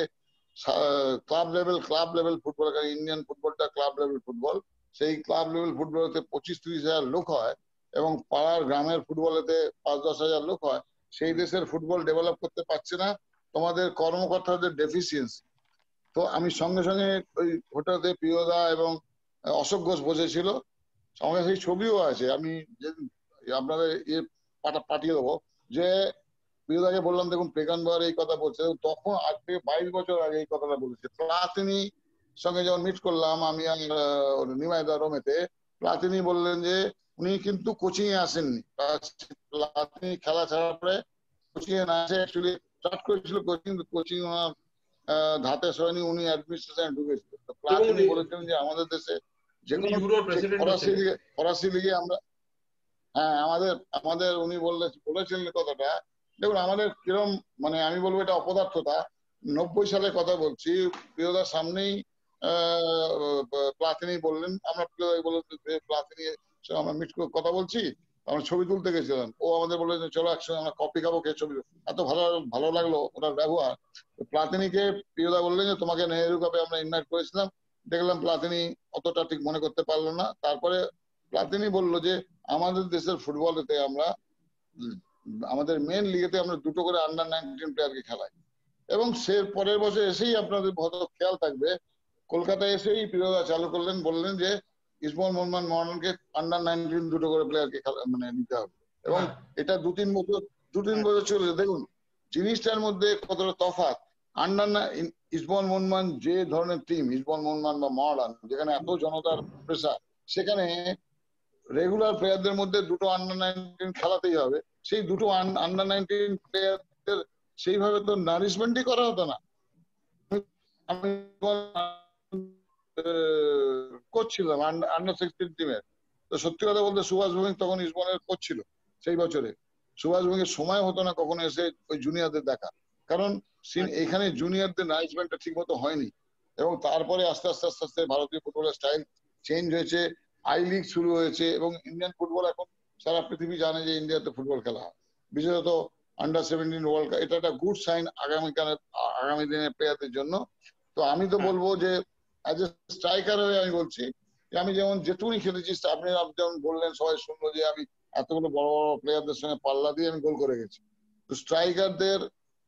club level club level football Indian ফুটবলটা ক্লাব লেভেল ফুটবল সেই ক্লাব লেভেল ফুটবলেতে পঁচিশ ত্রিশ হাজার লোক হয় এবং পাড়ার গ্রামের ফুটবলেতে পাঁচ দশ হাজার লোক হয়, সেই দেশের ফুটবল ডেভেলপ করতে পারছে না। তোমাদের কর্মকর্তাদের ডেফিসিয়েন্সি তো আমি সঙ্গে সঙ্গে ওই হোটেলতে প্রিয়দা এবং অশোক ঘোষ বসেছিল। সঙ্গে সেই ছবিও আছে। আমি আপনাদের ইয়ে পাঠা- পাঠিয়ে দেবো যে, প্রিয়দাকে বললাম, দেখুন পেগানবার এই কথা বলছে। তখন আজ থেকে বাইশ বছর আগে এই কথাটা বলেছে। প্লাতিনি সঙ্গে যখন মিট করলাম, আমি নিমাইদা রোমেতে, প্লাতিনি বললেন যে, উনি কিন্তু কোচিং এ আসেননি প্লাতিনি খেলা ছাড়ার পরে কোচিং এ না আসে অ্যাকচুয়ালি স্টার্ট করেছিল কোচিং কোচিং ওনার ধাতে সয়নি উনি অ্যাডমিনিস্ট্রেশনে ঢুকেছিল। প্লাতিনি উনি- বলেছিলেন যে আমাদের দেশে যে ফরাসি লিগে ফরাসি লিগে আমরা হ্যাঁ আমাদের আমাদের উনি বললে বলেছিলেন কথাটা। দেখুন আমাদের কিরম মানে আমি বলব এটা অপদার্থতা। নব্বই সালের কথা বলছি প্রিয়দার সামনেই প্লাতিনি বললেন। আমরা প্রিয়দাকে বললাম যে প্লাতিনি আমরা মিট কথা বলছি। আমরা ছবি তুলতে গেছিলাম। ও আমাদের বললেন যে, চলো একসঙ্গে আমরা কপি খাব, খেয়ে ছবি এত ভালো ভালো লাগল ওনার ব্যবহার। প্লাতিনিকে প্রিয়দা বললেন যে, তোমাকে নেহেরু কাপে আমরা ইনভাইট করেছিলাম। দেখলাম প্লাতিনি অতটা ঠিক মনে করতে পারল না। তারপরে প্লাতিনি বলল যে, আমাদের দেশের ফুটবলেতে আমরা আমাদের মেন লিগেতে আমরা দুটো করে আন্ডার নাইনটিন প্লেয়ারকে খেলাই। এবং সে পরের বছর এসেই আপনাদের হয়তো খেয়াল থাকবে। কলকাতায় এসেই প্রিয়দা চালু করলেন, বললেন যে ইসমল মোহাম্মদ মোহানকে আন্ডার নাইনটিন দুটো করে প্লেয়ারকে মানে নিতে হবে। এবং হ্যাঁ। এটা দু তিন বছর দু তিন বছর চলেছে। দেখুন জিনিসটার মধ্যে কতটা তফাৎ। আন্ডার ইসবল মনমান যে ধরনের টিম ইসবল মনমান বা মহারান যেখানে এত জনতার প্রেসার সেখানে রেগুলার প্লেয়ারদের মধ্যে দুটো আন্ডার নাইনটিন খেলাতেই হবে। সেই দুটো আন্ডার নাইনটিন প্লেয়ারদের সেইভাবে তো নারিশমেন্টই করা হতো না। আমি কোচ ছিলাম আন্ডার সিক্সটিন টিমের তো সত্যি কথা বলতে সুভাষ ভৌমিক তখন ইসবনের কোচ ছিল সেই বছরে। সুভাষ ভৌমিকের সময় হতো না কখনো এসে ওই জুনিয়রদের দেখা। কারণ এখানে জুনিয়রদের ম্যানেজমেন্টটা ঠিক মতো হয়নি। এবং তারপরে আস্তে আস্তে আস্তে আস্তে ভারতীয় ফুটবলের স্টাইল চেঞ্জ হয়েছে। আই লিগ শুরু হয়েছে এবং ইন্ডিয়ান ফুটবল এখন সারা পৃথিবী জানে যে ইন্ডিয়াতে ফুটবল খেলা হয়। বিশেষত আন্ডার সেভেন্টিন ওয়ার্ল্ড কাপ এটা একটা গুড সাইন আগামীকালের আগামী দিনের প্লেয়ারদের জন্য। তো আমি তো বলব যে অ্যাজ এ স্ট্রাইকার হয়ে আমি বলছি আমি যেমন যেটুকুনি খেলেছি, আপনি যেমন বললেন, সবাই শুনলো যে আমি এতগুলো বড় বড় প্লেয়ারদের সঙ্গে পাল্লা দিয়ে আমি গোল করে গেছি। তো স্ট্রাইকারদের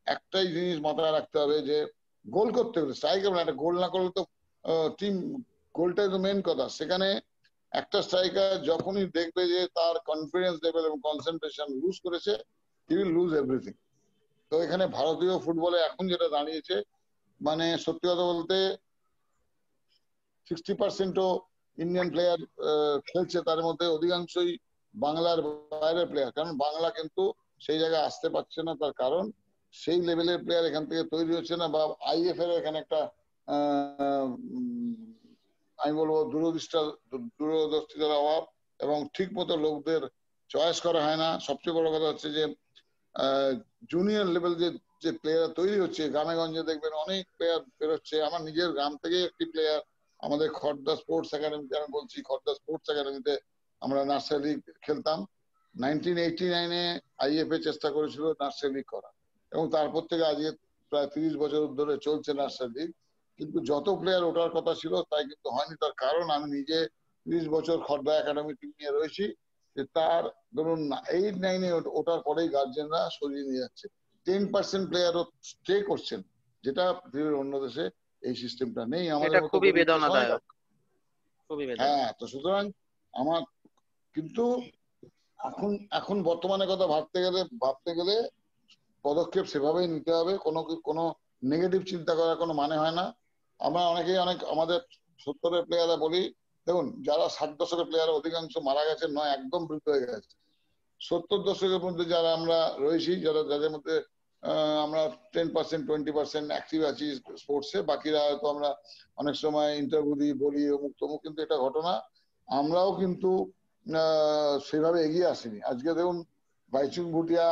একটাই জিনিস মাথায় রাখতে হবে যে গোল করতে গেলে স্ট্রাইকার মানে একটা গোল না করলে তো টিম গোলটাই তো মেন কথা। সেখানে একটা স্ট্রাইকার যখনই দেখবে যে তার কনফিডেন্স লেভেল এবং কনসেন্ট্রেশন লুজ করেছে হি উইল লুজ এভরিথিং তো এখানে ভারতীয় ফুটবলে এখন যেটা দাঁড়িয়েছে মানে সত্যি কথা বলতে সিক্সটি পার্সেন্টও ইন্ডিয়ান প্লেয়ার খেলছে, তার মধ্যে অধিকাংশই বাংলার বাইরের প্লেয়ার কারণ বাংলা কিন্তু সেই জায়গায় আসতে পারছে না, তার কারণ সেই লেভেলের প্লেয়ার এখান থেকে তৈরি হচ্ছে না বা আইএফ এর এখানে একটা আমি বলব দূরদৃষ্টা, দূরদর্শিতার অভাব এবং ঠিক মতো লোকদের চয়েস করা হয় না। সবচেয়ে বড় কথা হচ্ছে যে জুনিয়র লেভেল যে যে প্লেয়ার তৈরি হচ্ছে, গ্রামে গঞ্জে দেখবেন অনেক প্লেয়ার বেরোচ্ছে। আমার নিজের গ্রাম থেকে একটি প্লেয়ার আমাদের খর্দা স্পোর্টস একাডেমিতে আমি বলছি, খর্দা স্পোর্টস একাডেমিতে আমরা নার্সারি লিগ খেলতাম। নাইনটিন এইটি নাইনে আইএফ এ চেষ্টা করেছিল নার্সারি লিগ করা। এবং তারপর থেকে আজকে প্রায় তিরিশ বছর ধরে চলছে নার্সারি লিগ। কিন্তু যত প্লেয়ার ওঠার কথা ছিল, তাই কিন্তু হয়নি। তার কারণ আমি নিজে তিরিশ বছর খর্দা একাডেমি টিম নিয়ে রয়েছি যে তার ধরুন এইট নাইনে ওঠার পরেই গার্জেনরা সরিয়ে নিয়ে যাচ্ছে। টেন পার্সেন্ট প্লেয়ারও স্টে করছেন, যেটা পৃথিবীর অন্য দেশে এই সিস্টেমটা নেই আমাদের খুবই বেদনাদায়ক। হ্যাঁ তো সুতরাং আমার কিন্তু এখন এখন বর্তমানে কথা ভাবতে গেলে ভাবতে গেলে পদক্ষেপ সেভাবেই নিতে হবে কোনো কোনো নেগেটিভ চিন্তা করার কোনো মানে হয় না। আমরা অনেকেই অনেক আমাদের সত্তরের প্লেয়াররা বলি দেখুন যারা ষাট দশকের প্লেয়ার অধিকাংশ মারা গেছে নয় একদম বৃদ্ধ হয়ে গেছে। সত্তর দশকের মধ্যে যারা আমরা রয়েছি যারা যাদের মধ্যে আমরা ten percent twenty percent active আছি স্পোর্টসে বাকিরা হয়তো আমরা অনেক সময় ইন্টারভিউ দিই, বলি অমুক তমুক, কিন্তু এটা ঘটনা। আমরাও কিন্তু সেভাবে এগিয়ে আসিনি। আজকে দেখুন, বাইচুং ভুটিয়া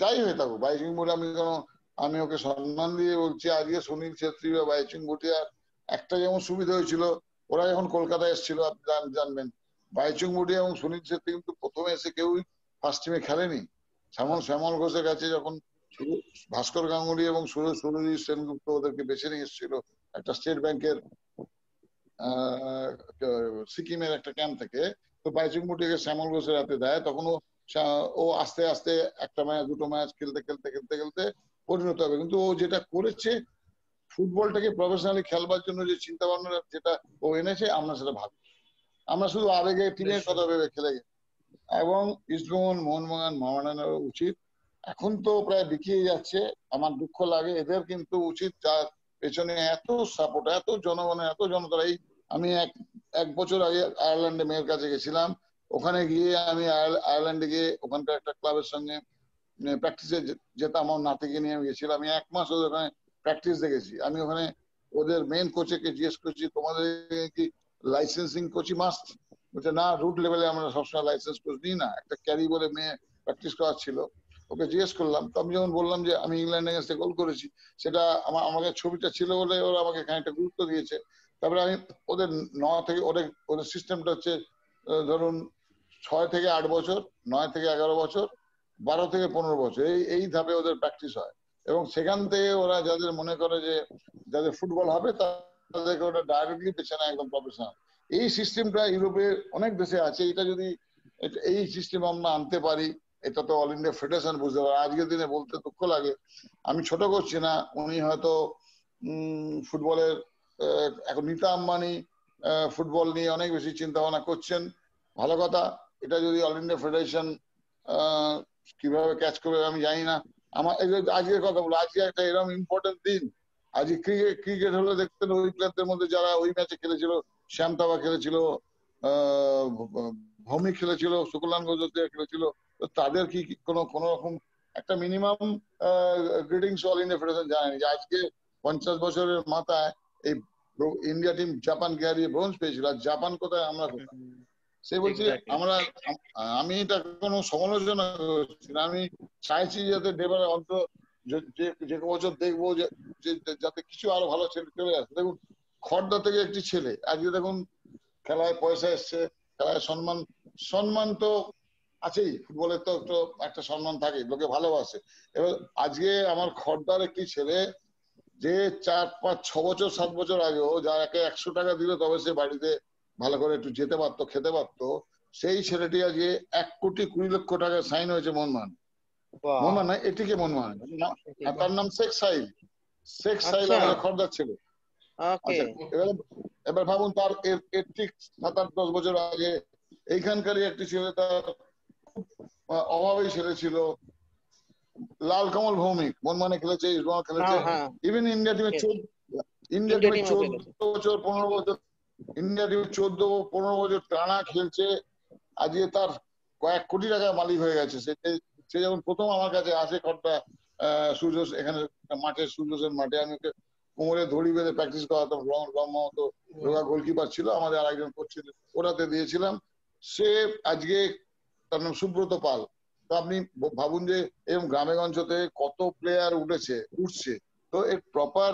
যাই হয়ে থাকুক, বাইচুং ভুটিয়া আমি কোনো, আমি ওকে সম্মান দিয়ে বলছি, আজকে সুনীল ছেত্রী বা বাইচুং ভুটিয়া একটা যেমন সুবিধা হয়েছিল, ওরা যখন কলকাতায় এসেছিল, আপনি জানবেন। বাইচুং ভুটিয়া এবং সুনীল ছেত্রী কিন্তু প্রথমে এসে কেউই ফার্স্ট টিমে খেলেনি। শ্যামল শ্যামল ঘোষের কাছে যখন ভাস্কর গাঙ্গুলি এবং সুরজি সেনগুপ্ত ওদেরকে বেছে নিয়ে এসেছিল একটা স্টেট ব্যাংকের সিকিমের একটা ক্যাম্প থেকে। তো বাইচুং ভুটিয়াকে শ্যামল ঘোষের হাতে দেয়। তখন ও আস্তে আস্তে একটা ম্যাচ দুটো ম্যাচ খেলতে খেলতে খেলতে খেলতে পরিণত হবে। কিন্তু ও যেটা করেছে ফুটবলটাকে প্রফেশনালি খেলবার জন্য যে চিন্তা ভাবনা যেটা ও এনেছে আমরা সেটা ভাবি। আমরা শুধু আবেগে টিমের কথা ভেবে খেলে গেছি। এবং ইস্টবেঙ্গল মোহনবাগান মোহামেডানের উচিত। এখন তো প্রায় বিকিয়ে যাচ্ছে, আমার দুঃখ লাগে, এদের কিন্তু উচিত যার পেছনে এত সাপোর্ট এত জনগণের এত জনতার এই আমি এক এক বছর আগে আয়ারল্যান্ডে মেয়ের কাছে গেছিলাম, ওখানে গিয়ে আমি আয়ারল্যান্ডে গিয়ে ওখানকার একটা ক্লাবের সঙ্গে প্র্যাকটিসে যেতাম, আমার নাতিকে নিয়ে আমি গেছিলাম, আমি এক মাস ওদের ওখানে প্র্যাকটিস দেখেছি, আমি ওখানে ওদের মেন কোচকে জিজ্ঞেস করছি, তোমাদের কি লাইসেন্সিং কোচই মাস্ট বলছে, না রুট লেভেলে আমরা সবসময় লাইসেন্স কোচ নিই না, একটা ক্যারি বলে মেয়ে প্র্যাকটিস করার ছিল ওকে জিজ্ঞেস করলাম, তো আমি যখন বললাম যে আমি ইংল্যান্ড এগেন্সে গোল করেছি, সেটা আমার আমাকে ছবিটা ছিল বলে ওরা আমাকে খানিকটা গুরুত্ব দিয়েছে। তারপরে আমি ওদের ন থেকে, ওদের ওদের সিস্টেমটা হচ্ছে ধরুন ছয় থেকে আট বছর, নয় থেকে এগারো বছর, বারো থেকে পনেরো বছর, এই এই ধাপে ওদের প্র্যাকটিস হয়। এবং সেখান থেকে ওরা যাদের মনে করে যে যাদের ফুটবল হবে, তাদেরকে ওটা ডাইরেক্টলি পেছনে একদম প্রফেশনাল এই সিস্টেমটা ইউরোপে অনেক দেশে আছে, এটা যদি এই সিস্টেম আমরা আনতে পারি এটা তো অল ইন্ডিয়া ফেডারেশন বুঝতে পারে। আজকের দিনে বলতে দুঃখ লাগে। আমি ছোট করছি না, উনি হয়তো ফুটবলের এখন নিতা আম্বানি ফুটবল নিয়ে অনেক বেশি চিন্তা ভাবনা করছেন। ভালো কথা, এটা যদি অল ইন্ডিয়া ফেডারেশন কীভাবে ক্যাচ করবে আমি জানি না। আমার আজকের কথা বলো, আজকে একটা এরকম ইম্পর্টেন্ট দিন। আজকে ক্রিকেট ক্রিকেট হলে দেখতেন ওই প্লেয়ারদের মধ্যে যারা ওই ম্যাচে খেলেছিল শ্যামতাবা খেলেছিল ভৌমিক খেলেছিল শুক্লান গজোতিয়া খেলেছিল তাদের কি কোনো কোনো রকম একটা minimum greetings All India Federation জানেনি যে আজকে পঞ্চাশ বছরের মাথায় এই ইন্ডিয়া টিম জাপানকে হারিয়ে ব্রোঞ্জ পেয়েছিল। আর জাপান কোথায়? আমরা কোথায়? সে বলছে আমরা আমি এটা কোনো সমালোচনা করছি না। আমি চাইছি যাতে ডেবার অন্ত যে- বছর দেখব যে- যাতে কিছু আরও ভালো ছেলে চলে আসে। দেখুন খর্দা থেকে একটি ছেলে। আজকে দেখুন খেলায় পয়সা এসছে খেলায় সম্মান সম্মান তো আছেই ফুটবলের তো একটু একটা সম্মান থাকে লোকে ভালোবাসে। এবার আজকে আমার খর্দার একটি ছেলে যে চার পাঁচ ছ বছর সাত বছর আগেও যাকে একশো টাকা দিলে তবে সে বাড়িতে ভালো করে একটু যেতে পারতো খেতে পারতো সেই ছেলেটি আজকে এক কোটি কুড়ি লক্ষ টাকা সাইন হয়েছে মনমান মনমান নয় এটিকে মনমান তার নাম শেখ সাইল। শেখ সাইল আচ্ছা। আমাদের খর্দার ছেলে। আচ্ছা এবার এবার ভাবুন তার এর ঠিক সাত আট দশ বছর আগে এইখানকারই একটি ছেলে তার অভাবেই ছেলে ছিল লাল কমল ভৌমিক মনমানে খেলেছে ইসমাল খেলেছে। ইভেন ইন্ডিয়া টিমে চোদ্দ ইন্ডিয়া টিমে চোদ্দ বছর পনেরো বছর ইন্ডিয়া টিমে চোদ্দ পনেরো বছর টানা খেলছে। আজকে তার কয়েক কোটি টাকা মালিক হয়ে গেছে। সে সে যখন প্রথম আমার কাছে আসে কটা সূর্য এখানে মাঠে সূর্য মাঠে। আমি ওকে কোমরে দড়ি বেঁধে প্র্যাকটিস করাতাম রং রম্মা মতো। গোলকিপার ছিল আমাদের আরেকজন কোচ ছিল ওটাতে দিয়েছিলাম। সে আজকে তার নাম সুব্রত পাল। তো আপনি ভাবুন যে এরকম গ্রামে গঞ্জতে কত প্লেয়ার উঠেছে, উঠছে। তো এর প্রপার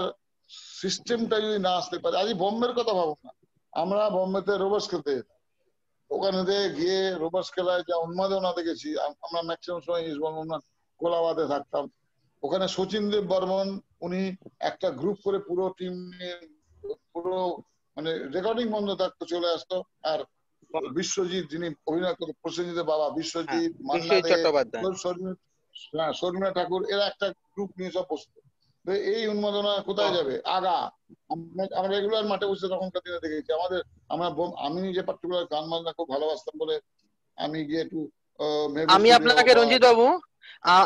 সিস্টেমটা যদি না আসতে পারে আজ বোম্বের কথা ভাবুন না। আমরা বোম্বেতে রোবার্স খেলতে ওখানে গিয়ে রোবার্স খেলায় যা উন্মাদনা দেখেছি আমরা ম্যাক্সিমাম সময় ইসবল মোহাম্মদ কোলাবাদে থাকতাম। ওখানে সচিন দেব বর্মন, উনি একটা গ্রুপ করে পুরো টিম নিয়ে, পুরো মানে রেকর্ডিং বন্ধ থাকতো চলে আসতো। আর বিশ্বজিৎ যিনি অভিনয় করে প্রসেনজিতের বাবা বিশ্বজিৎ শর্মিলা হ্যাঁ, শর্মিলা ঠাকুর এরা একটা গ্রুপ নিয়ে সব বসতো। এই উন্মাদনা কোথায় যাবে? আগা। আমরা- রেগুলার মাঠে বসে তখনকার দিনে দেখেছি। আমাদের আমরা আমি নিজে পার্টিকুলার গান বাজনা খুব ভালোবাসতাম বলে আমি গিয়ে একটু আমি আপনাকে রঞ্জিত বাবু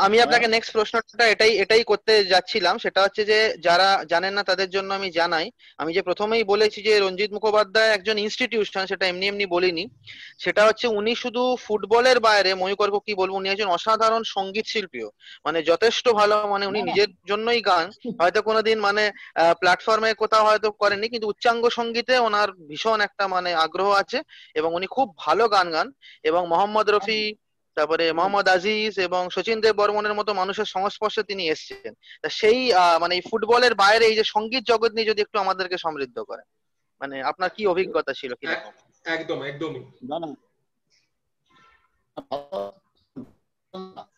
আমি আপনাকে নেক্সট প্রশ্নটা এটাই এটাই করতে যাচ্ছিলাম। সেটা হচ্ছে যে যারা জানেন না তাদের জন্য আমি জানাই। আমি যে প্রথমেই বলেছি যে রঞ্জিত মুখোপাধ্যায় একজন ইনস্টিটিউশন সেটা এমনি এমনি বলিনি। সেটা হচ্ছে উনি শুধু ফুটবলের বাইরে ময়ূকর্ক কি বলব উনি একজন অসাধারণ সংগীত শিল্পীও। মানে যথেষ্ট ভালো মানে উনি হ্যাঁ। নিজের জন্যই গান। হয়তো কোনোদিন মানে প্ল্যাটফর্মে কোথাও হয়তো করেননি কিন্তু উচ্চাঙ্গ সঙ্গীতে ওনার ভীষণ একটা মানে আগ্রহ আছে এবং উনি খুব ভালো গান গান এবং মোহাম্মদ রফি তারপরে মোহাম্মদ আজিজ এবং সচিন দেব বর্মনের মতো মানুষের সংস্পর্শে তিনি এসেছেন। তা সেই আহ, মানে এই ফুটবলের বাইরে এই যে সংগীত জগৎ নিয়ে যদি একটু আমাদেরকে সমৃদ্ধ করেন মানে আপনার কি অভিজ্ঞতা ছিল কি একদম একদমই। না না।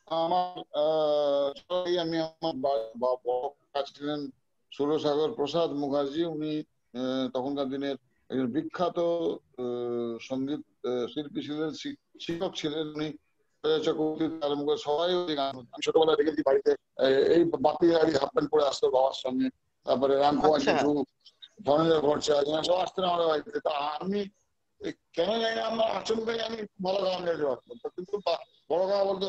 আমার আমি আমার বা- বা- বড় কাকা ছিলেন সুরসাগর প্রসাদ মুখার্জি উনি আহ, তখনকার দিনের একজন বিখ্যাত আহ, সংগীত শিল্পী ছিলেন শিক্ষক ছিলেন উনি। সবাই ওই গান আমি ছোটবেলায় দেখেছি বাড়িতে এই গাড়ি হাফ প্যান্ট পরে আসতো বাবার সঙ্গে। তারপরে রামকুমার আচ্ছা। জেঠু ধনঞ্জয় ভট্টাচার্য সব আসতেন বাড়িতে। তা আমি কেন জানি না আমার আচমকাই আমি ভালো গান গাইতে পারতাম। কিন্তু বড় কাকা বলতো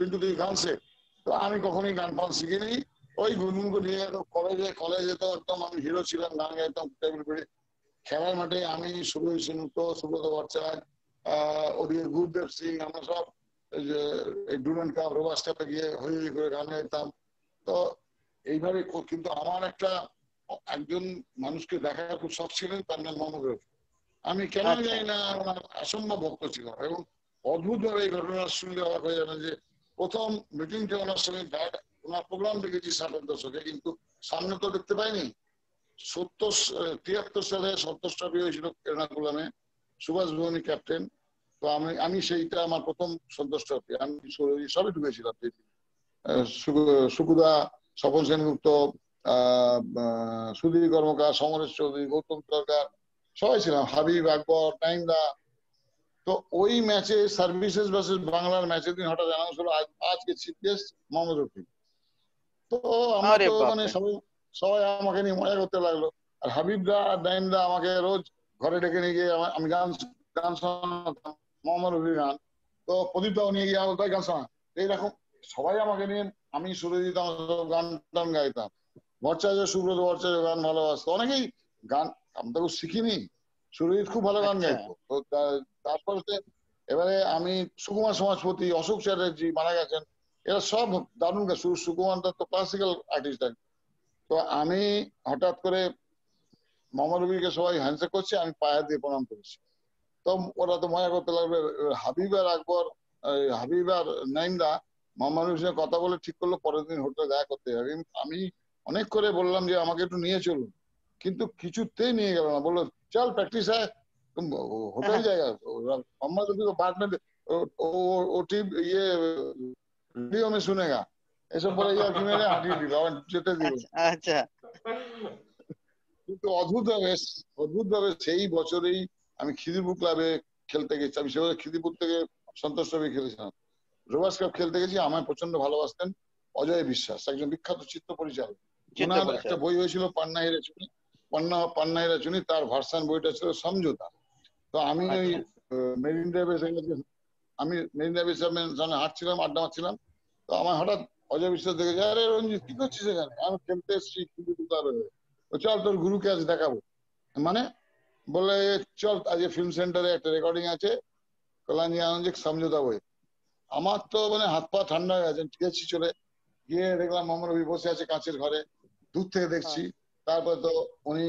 কিন্তু তুই গান শেখ। তো আমি কখনোই গান ফান শিখিনি। ওই গুনগুন নিয়ে যেত কলেজে কলেজে তো একদম আমি হিরো ছিলাম গান গাইতাম টেবিল করে। খেলার মাঠে আমি শুরু সেনগুপ্ত সুব্রত ভট্টাচার্য আহ ওদিকে গুরুদেব সিং আমরা সব ডুরান্ড কাপ রোবাস কাপে গিয়ে হই হই করে গান গাইতাম তো এইভাবে কিন্তু আমার একটা একজন মানুষকে দেখার খুব শখ ছিলেন তার নাম মোহাম্মদ আমি কেন আচ্ছা। জানি না ওনার অসম্ভব ভক্ত ছিলাম এবং অদ্ভুত ভাবে এই ঘটনা শুনলে অবাক হয়ে যাবেন যে প্রথম মিটিংটা ওনার সঙ্গে ওনার প্রোগ্রাম দেখেছি ষাটের দশকে কিন্তু সামনে তো দেখতে পাইনি। সত্তর তিয়াত্তর সালে সত্তর ট্রফি হয়েছিল এর্নাকুলামে। সুভাষ ভবনী ক্যাপ্টেন তো আমি আমি সেইটা আমার প্রথম সন্তোষ ট্রফি। আমি সবই ঢুকেছিলাম সুকুদা স্বপন সেনগুপ্ত সুধীর কর্মকার সমরেশ চৌধুরী গৌতম সরকার সবাই ছিলাম। হাবিব আকবর টাইমদা তো ওই ম্যাচে সার্ভিসেস ভার্সেস বাংলার ম্যাচের দিন হঠাৎ অ্যানাউন্স হলো আজকে চিফ গেস্ট মোহাম্মদ রফি তো আমার তো মানে সবাই সবাই আমাকে নিয়ে মজা করতে লাগল। আর হাবিবদা আর নাইমদা আমাকে রোজ ঘরে ডেকে নিয়ে গিয়ে আমি গান গান শোনাতাম। মোহাম্মদ রফির গান তো প্রদীপ দাও নিয়ে গিয়ে ভাই গান শোনা এইরকম সবাই আমাকে নিয়ে আমি আমার সব গান টান গাইতাম। ভট্টাচার্য সুব্রত ভট্টাচার্য গান ভালোবাসতো। অনেকেই গান আমি তো শিখিনি সুরজিৎ খুব ভালো গান আচ্ছা। গাইতো। তো তারপরে এবারে আমি সুকুমার সমাজপতি অশোক চ্যাটার্জি মারা গেছেন। এরা সব দারুণ সুকুমার দত্ত ক্লাসিক্যাল আর্টিস্ট তো আমি হঠাৎ করে মোহাম্মদ রবিকে সবাই হ্যান্ডশেক করছি আমি পায়ে দিয়ে প্রণাম করেছি। তো ওরা তো মনে করতে লাগবে হাবিবার আকবর হাবিবার নাইমদা নাইমরা মামানুর হোসেন কথা বলে ঠিক করল পরের দিন হোটেলে দেখা করতে হবে আমি অনেক করে বললাম যে আমাকে একটু নিয়ে চলুন। কিন্তু কিছুতেই নিয়ে গেল না। বলল চল প্র্যাকটিস হয় হোটেল হ্যাঁ। জায়গা মোহাম্মদ রফিক বাদ ও টিপ ইয়ে রেডিও মে শুনেগা এসব পরে ইয়ার কি মেরে হাঁটিয়ে দিল আমার যেতে দিল। আচ্ছা, আচ্ছা। কিন্তু অদ্ভুত ভাবে অদ্ভুত ভাবে সেই বছরেই আমি খিদিরপুর ক্লাবে খেলতে গেছি। আমি সেভাবে খিদিরপুর থেকে সন্তোষ ট্রফি খেলেছিলাম। রোবাস কাপ খেলতে গেছি আমায় প্রচণ্ড ভালোবাসতেন অজয় বিশ্বাস একজন বিখ্যাত চিত্র পরিচালক। ওনার একটা বই হয়েছিল পান্না হিরা চুনি। পান্না পান্না হিরা চুনি তার ভার্সান বইটা ছিল সমঝোতা। তো আমি ওই আচ্ছা। মেরিন ড্রাইভের সঙ্গে আমি মেরিন ড্রাইভের সামনে সামনে হাঁটছিলাম আড্ডা মারছিলাম তো আমার হঠাৎ অজয় বিশ্বাস দেখে যায় আরে রঞ্জিত কি করছিস এখানে? আমি খেলতে এসেছি চল তোর গুরুকে আজ দেখাবো। মানে বলে চল আজ ফিল্ম সেন্টারে একটা রেকর্ডিং আছে। কল্যাণী আনন্দিক সমঝোতা বই। আমার তো মানে হাত পা ঠান্ডা হয়ে গেছে গেছি চলে। গিয়ে দেখলাম মোহাম্মদ রবি বসে আছে কাঁচের ঘরে দূর থেকে দেখছি। তারপর তো উনি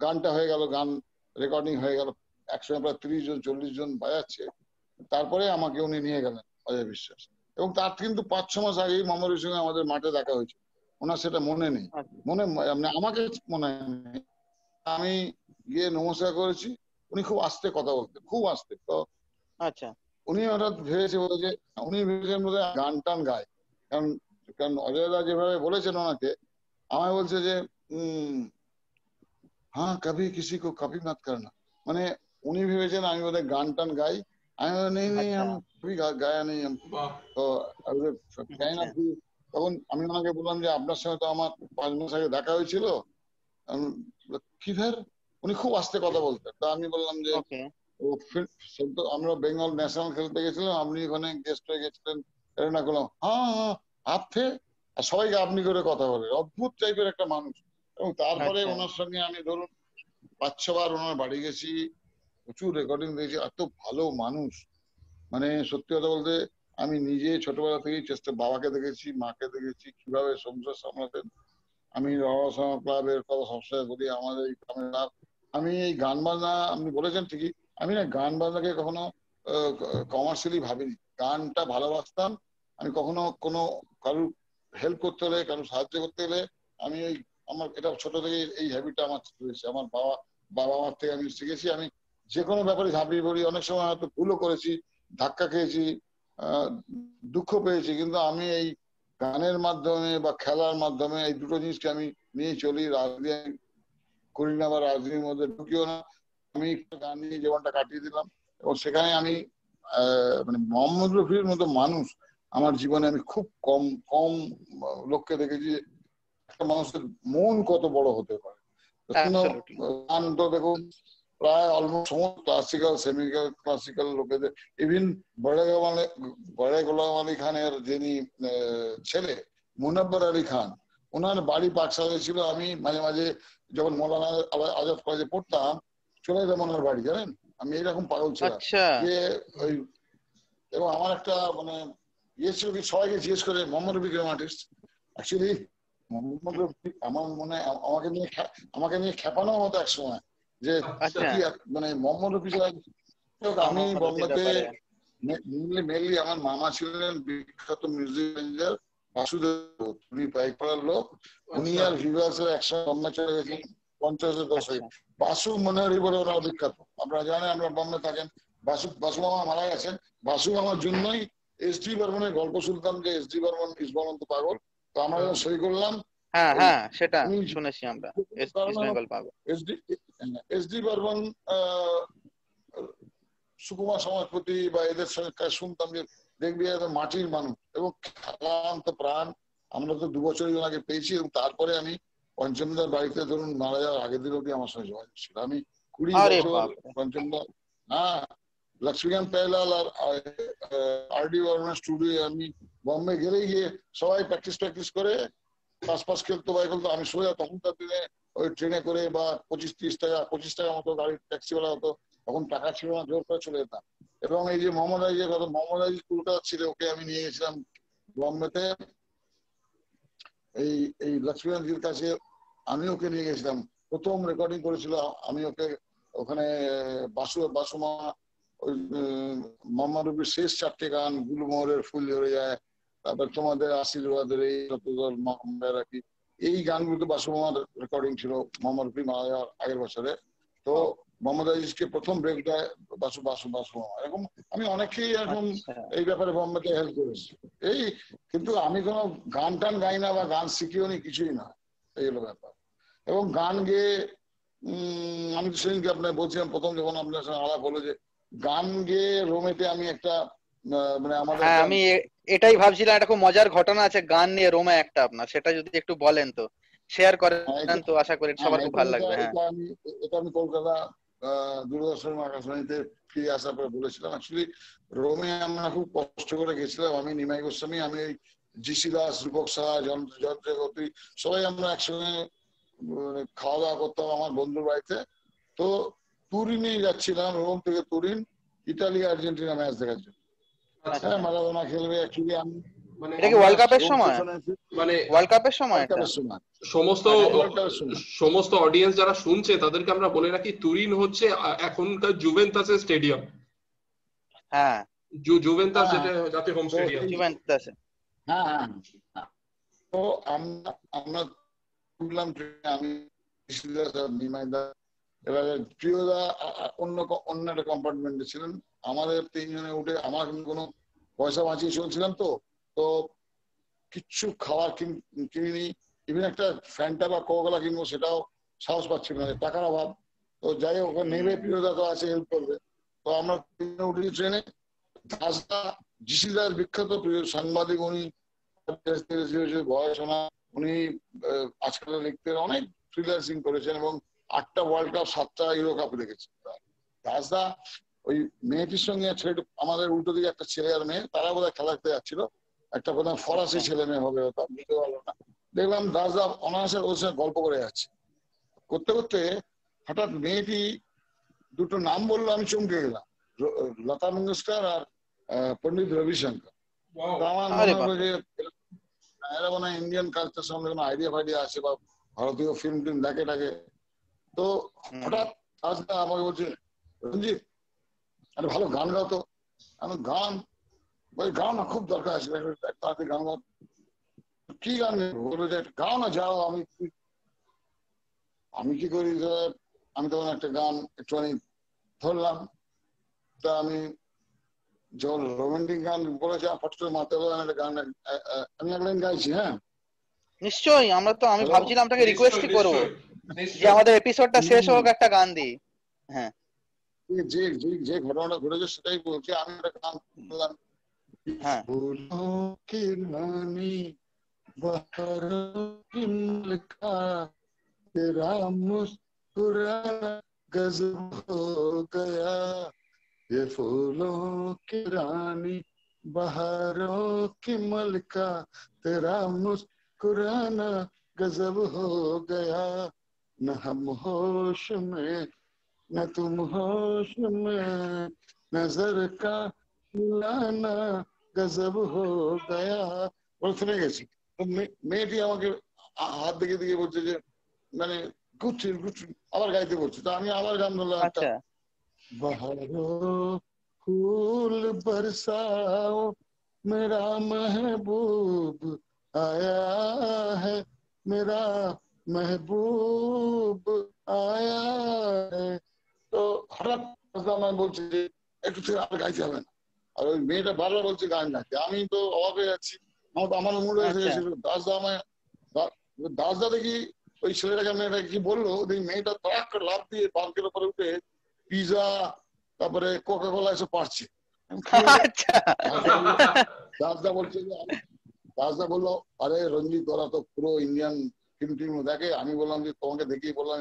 গানটা হয়ে গেল গান রেকর্ডিং হয়ে গেল। একসঙ্গে প্রায় তিরিশ জন চল্লিশ জন বাজাচ্ছে। তারপরে আমাকে উনি নিয়ে গেলেন অজয় বিশ্বাস। এবং তার কিন্তু পাঁচ ছ মাস আগেই মোহাম্মদ রবির সঙ্গে আমাদের মাঠে দেখা হয়েছে। ওনার সেটা মনে নেই। আচ্ছা। মনে মানে আমাকে মনে নেই। আমি গিয়ে নমস্কার করেছি। উনি খুব আস্তে কথা বলতেন খুব আস্তে। তো আচ্ছা। উনি হঠাৎ ভেবেছে বলে যে উনি ভেবেছেন বোধ গান টান গায়। কারণ কারণ অজয়দা যেভাবে বলেছেন ওনাকে আমায় বলছে যে উম হ্যাঁ কবি কিসি কো কপি মত করনা। মানে উনি ভেবেছেন আমি বোধহয় গান টান গাই। আমি নেই নেই আচ্ছা। আমি কবি গায়া নেই আমি। তো না আচ্ছা। তখন আমি ওনাকে বললাম যে আপনার সঙ্গে তো আমার পাঁচ মাস আগে দেখা হয়েছিল। উনি খুব আস্তে কথা বলতেন। তো আমি বললাম যে আমরা বেঙ্গল ন্যাশনাল খেলতে গেছিলাম আপনি ওখানে গেস্ট হয়ে গেছিলেন এরকম করলাম হ্যাঁ হ্যাঁ আপনি আর সবাইকে আপনি করে কথা বলে। অদ্ভুত টাইপের একটা মানুষ। এবং তারপরে আচ্ছা। ওনার সঙ্গে আমি ধরুন পাঁচ ছবার ওনার বাড়ি গেছি প্রচুর রেকর্ডিং দিয়েছি এত ভালো মানুষ। মানে সত্যি কথা বলতে আমি নিজে ছোটবেলা থেকেই চেষ্টা বাবাকে দেখেছি মাকে দেখেছি কীভাবে সংসার সামলাতেন। আমি রহস্যময় ক্লাবের কথা সবসময় বলি আমাদের এই আমি এই গান বাজনা, আপনি বলেছেন ঠিকই, আমি না গান বাজনাকে কখনো কমার্শিয়ালি ভাবিনি। গানটা ভালোবাসতাম, আমি কখনো কোনো কারুর হেল্প করতে হলে, কারুর সাহায্য করতে হলে, আমি ওই আমার, এটা ছোট থেকে এই হ্যাবিটটা আমার রয়েছে আমার বাবা বাবা মার থেকে আমি শিখেছি। আমি যে কোনো ব্যাপারে ঝাঁপিয়ে পড়ি, অনেক সময় হয়তো ভুলও করেছি, ধাক্কা খেয়েছি দুঃখ পেয়েছি, কিন্তু আমি এই গানের মাধ্যমে বা খেলার মাধ্যমে এই দুটো জিনিসকে আমি নিয়ে চলি রাজনীতি করি না বা রাজনীতির মধ্যে ঢুকিও না। আমি একটু গান নিয়ে জীবনটা কাটিয়ে দিলাম এবং সেখানে আমি আহ, মানে মোহাম্মদ রফির মতো মানুষ আমার জীবনে আমি খুব কম কম লোককে দেখেছি একটা মানুষের মন কত বড় হতে পারে। গান তো দেখুন প্রায় অলমোস্ট সমস্ত ক্লাসিক্যাল সেমি ক্লাসিক্যাল লোকেদের ইভিন বড়ে গোলাম বড়ে গোলাম আলী খানের যিনি ছেলে মুনাব্বর আলী খান ওনার বাড়ি পাকশালে ছিল। আমি মাঝে মাঝে যখন মৌলানা আজাদ কলেজে পড়তাম চলে যেতাম ওনার বাড়ি জানেন? আমি এরকম পাগল ছিলাম। আচ্ছা। যে ওই এবং আমার একটা মানে ইয়ে ছিল কি সবাইকে জিজ্ঞেস করে মোহাম্মদ রফি কিরম আর্টিস্ট অ্যাকচুয়ালি মোহাম্মদ আমার মনে আমাকে নিয়ে আমাকে নিয়ে খেপানো হতো এক সময়। যে আচ্ছা। মানে মোহাম্মদ রফি ছাড়া আমি বম্বেতে মেনলি আমার মামা ছিলেন বিখ্যাত মিউজিক ম্যানেজার বাসুদেব উনি পাইকপাড়ার লোক। উনি আর ভিভাসের একসঙ্গে বম্বে চলে গেছেন পঞ্চাশের দশকে আচ্ছা। বাসু মনোহরি বলে ওনারা বিখ্যাত। আপনারা জানেন আমরা বম্বে থাকেন। বাসু বাসু মামা মারা গেছেন। বাসু মামার জন্যই এস ডি বর্মনের গল্প শুনতাম যে এস ডি বর্মন ইসবরন্ত পাগল। তো আমরা যখন সই করলাম। হ্যাঁ হ্যাঁ সেটা শুনেছি আমরা। ইস্ট কারণ ইস্ট বেঙ্গল পাবো এস ডি বর্মন সুকুমার সমাজপতি বা এদের সঙ্গে শুনতাম যে দেখবি মাটির মানুষ এবং খেলান্ত প্রাণ। আমরা তো দু ওনাকে পেয়েছি এবং তারপরে আমি পঞ্চমদার বাড়িতে ধরুন মারা যাওয়ার আগের দিন অব্দি আমার সঙ্গে যোগাযোগ ছিল। আমি কুড়ি আরে বছর বাপরে। পঞ্চমদা হ্যাঁ লক্ষ্মীকান্ত পেহলাল আর আরডি বর্মা স্টুডিও আমি বম্বে গেলেই গিয়ে সবাই প্র্যাকটিস প্র্যাকটিস করে খেলতো বা খেলতো আমি সোজা তখনকার দিনে ওই ট্রেনে করে বা পঁচিশ তিরিশ টাকা, পঁচিশ টাকা মতো গাড়ি ট্যাক্সিওয়ালা হতো। তখন টাকা ছিল না, জোর করে চলে যেতাম। এবং এই যে মোহাম্মদ যে কথা, মোহাম্মদ আলী কলকাতা ছিল, ওকে আমি নিয়ে গেছিলাম বম্বেতে। এই এই লক্ষ্মীনাথজির কাছে আমি ওকে নিয়ে গেছিলাম। প্রথম রেকর্ডিং করেছিল, আমি ওকে ওখানে, বাসু, বাসুমা, ওই মোহাম্মদ রবির শেষ চারটে গান, গুলমোহরের ফুল ধরে যায় তারপর তোমাদের আশীর্বাদের এই যতদল মোহাম্মদ রাখি এই গানগুলোতে বাসুমার রেকর্ডিং ছিল মোহাম্মদ রফি মারা যাওয়ার আগের বছরে। তো মোহাম্মদ আজিজকে প্রথম ব্রেক দেয় বাসু বাসু বাসু। এরকম আমি অনেকেই এরকম আচ্ছা। এই ব্যাপারে বোম্বেতে হেল্প করেছি। এই কিন্তু আমি কোনো গান টান গাই না বা গান শিখিও নি কিছুই না। এই হলো ব্যাপার। এবং গান গেয়ে উম, আমি তো সেদিনকে আপনার বলছিলাম প্রথম যখন আপনার সঙ্গে আলাপ হলো যে গান গেয়ে রোমেতে আমি একটা মানে আমাদের হ্যাঁ আমি এটাই ভাবছিলাম একটা খুব মজার ঘটনা আছে গান নিয়ে রোমা একটা আপনার সেটা যদি একটু বলেন তো শেয়ার করেন হ্যাঁ, তো আশা করি সবার হ্যাঁ, খুব ভালো লাগবে হ্যাঁ। এটা আমি এটা আমি কলকাতা দূরদর্শন আকাশবাণীতে ফিরে আসার পরে বলেছিলাম। অ্যাকচুয়ালি রোমে আমরা খুব কষ্ট করে গেছিলাম আমি নিমাই গোস্বামী আমি ওই জিসি দাস রূপক সাহা যন্ত্র যন্ত্রগতি সবাই আমরা একসঙ্গে মানে খাওয়া দাওয়া করতাম আমার বন্ধুর বাড়িতে। তো তুরিনে যাচ্ছিলাম রোম থেকে তুরিন ইতালি আর্জেন্টিনা ম্যাচ দেখার জন্য। আচ্ছা। হ্যাঁ মারাদোনা খেলবে অ্যাকচুয়ালি আমি মানে এটা কি ওয়ার্ল্ড কাপের সময়? মানে ওয়ার্ল্ড কাপের সময় সমস্ত সময়। সমস্ত অডিয়েন্স যারা শুনছে তাদেরকে আমরা বলে রাখি তুরিন হচ্ছে এখনকার জুভেন্টাসের স্টেডিয়াম হ্যাঁ। জুভেন্টাস। যেটা যাতে হোম স্টেডিয়াম জুভেন্টাসে। হ্যাঁ হ্যাঁ হ্যাঁ। তো আমরা আমরা শুনলাম আমি নিমাইদা এবারে প্রিয়দা অন্য অন্য একটা কম্পার্টমেন্টে ছিলেন। আমাদের তিনজনে উঠে, আমার কোনো পয়সা বাঁচিয়ে চলছিলাম তো তো কিচ্ছু কিন- কিনিনি। ইভেন একটা ফ্যান্টা বা কোকোলা কিনবো সেটাও সাহস পাচ্ছিল না টাকার অভাব। তো যাই হোক নেবে প্রিয়দা তো আছে হেল্প করবে। তো আমরা উঠেছি ট্রেনে। দাসদা জিসিদার বিখ্যাত প্রিয় সাংবাদিক, উনি বয়স উনি আজকাল লিখতেন অনেক ফ্রিল্যান্সিং করেছেন এবং আটটা ওয়ার্ল্ড কাপ সাতটা ইউরো কাপ দেখেছেন। দাসদা ওই মেয়েটির সঙ্গে ছেলেটি আমাদের উল্টো দিকে একটা ছেলে আর মেয়ে তারা বোধহয় খেলা দেখতে যাচ্ছিল। একটা বোধহয় ফরাসি ছেলে মেয়ে হবে হয়তো বুঝতে পারলাম না। দেখলাম দাসদা অনায়াসে ওর সঙ্গে গল্প করে যাচ্ছে। করতে করতে হঠাৎ মেয়েটি দুটো নাম বলল আমি চমকে গেলাম। লতা মঙ্গেশকর আর আহ, পণ্ডিত রবিশঙ্কর। আমার মনে হলো যে এরা মনে হয় ইন্ডিয়ান কালচার সঙ্গে কোনো আইডিয়া ফাইডিয়া আছে বা ভারতীয় ফিল্ম টিম দেখে টাকে তো। হঠাৎ আজকে আমাকে বলছে রঞ্জিত আরে ভালো গান গাও তো। আমি গান বই গাও না খুব দরকার আছে। তাড়াতাড়ি গান গাও। কি গান গাইবো? যে গাও না যাও আমি আমি কি করি আমি তখন একটা গান একটুখানি ধরলাম। তা আমি যখন রোমান্টিক গান বলেছে ফট করে মাথায় বলে একটা গান আমি এক লাইন গাইছি হ্যাঁ? নিশ্চয়ই আমরা তো আমি ভাবছিলাম আপনাকে রিকোয়েস্টই করব যে আমাদের এপিসোডটা শেষ হোক একটা গান দিই। হ্যাঁ। যে যে যে- যে ঘটনাটা ঘটেছে সেটাই বলছি আমি একটা গান বললাম হ্যাঁ। फूलों की रानी बहारों की मलका तेरा मुस्कुराना गजब हो गया ये फूलों की रानी बहारों की मलका तेरा मुस्कुराना गजब हो गया न हम होश में न तुम होश में नजर का मिलाना गजब हो गया বলে শুনে গেছি তো মে- মেয়েটি আমাকে আ- হাত দিকে দিকে বলছে যে মানে গুচ্ছিন গুচ্ছিন আবার গাইতে বলছে তো আমি আবার গান ধরলাম একটা আচ্ছা बहारो फूल बरसाओ मेरा महबूब आया है मेरा महबूब आया है তো হঠাৎ বলছে যে একটু থেকে আর গাইতে হবে না। আর ওই মেয়েটা বারবার বলছে গান গাইতে। আমি তো অবাক হয়ে যাচ্ছি। আমার মুড এসে আচ্ছা। গেছিল। দাসদা আমায় দাসদা দেখি ওই ছেলেটাকে মেয়েটা কি বলল? দেখি মেয়েটা তাক লাভ দিয়ে বাঁকের উপরে উঠে পিজা তারপরে কোকা কোলা এসব হলো? আচ্ছা। দাসদা বলছে দাসদা বলল আরে রঞ্জিত তোরা তো পুরো ইন্ডিয়ান ফিল্ম টিম দেখে। আমি বললাম যে তোমাকে দেখেই বললাম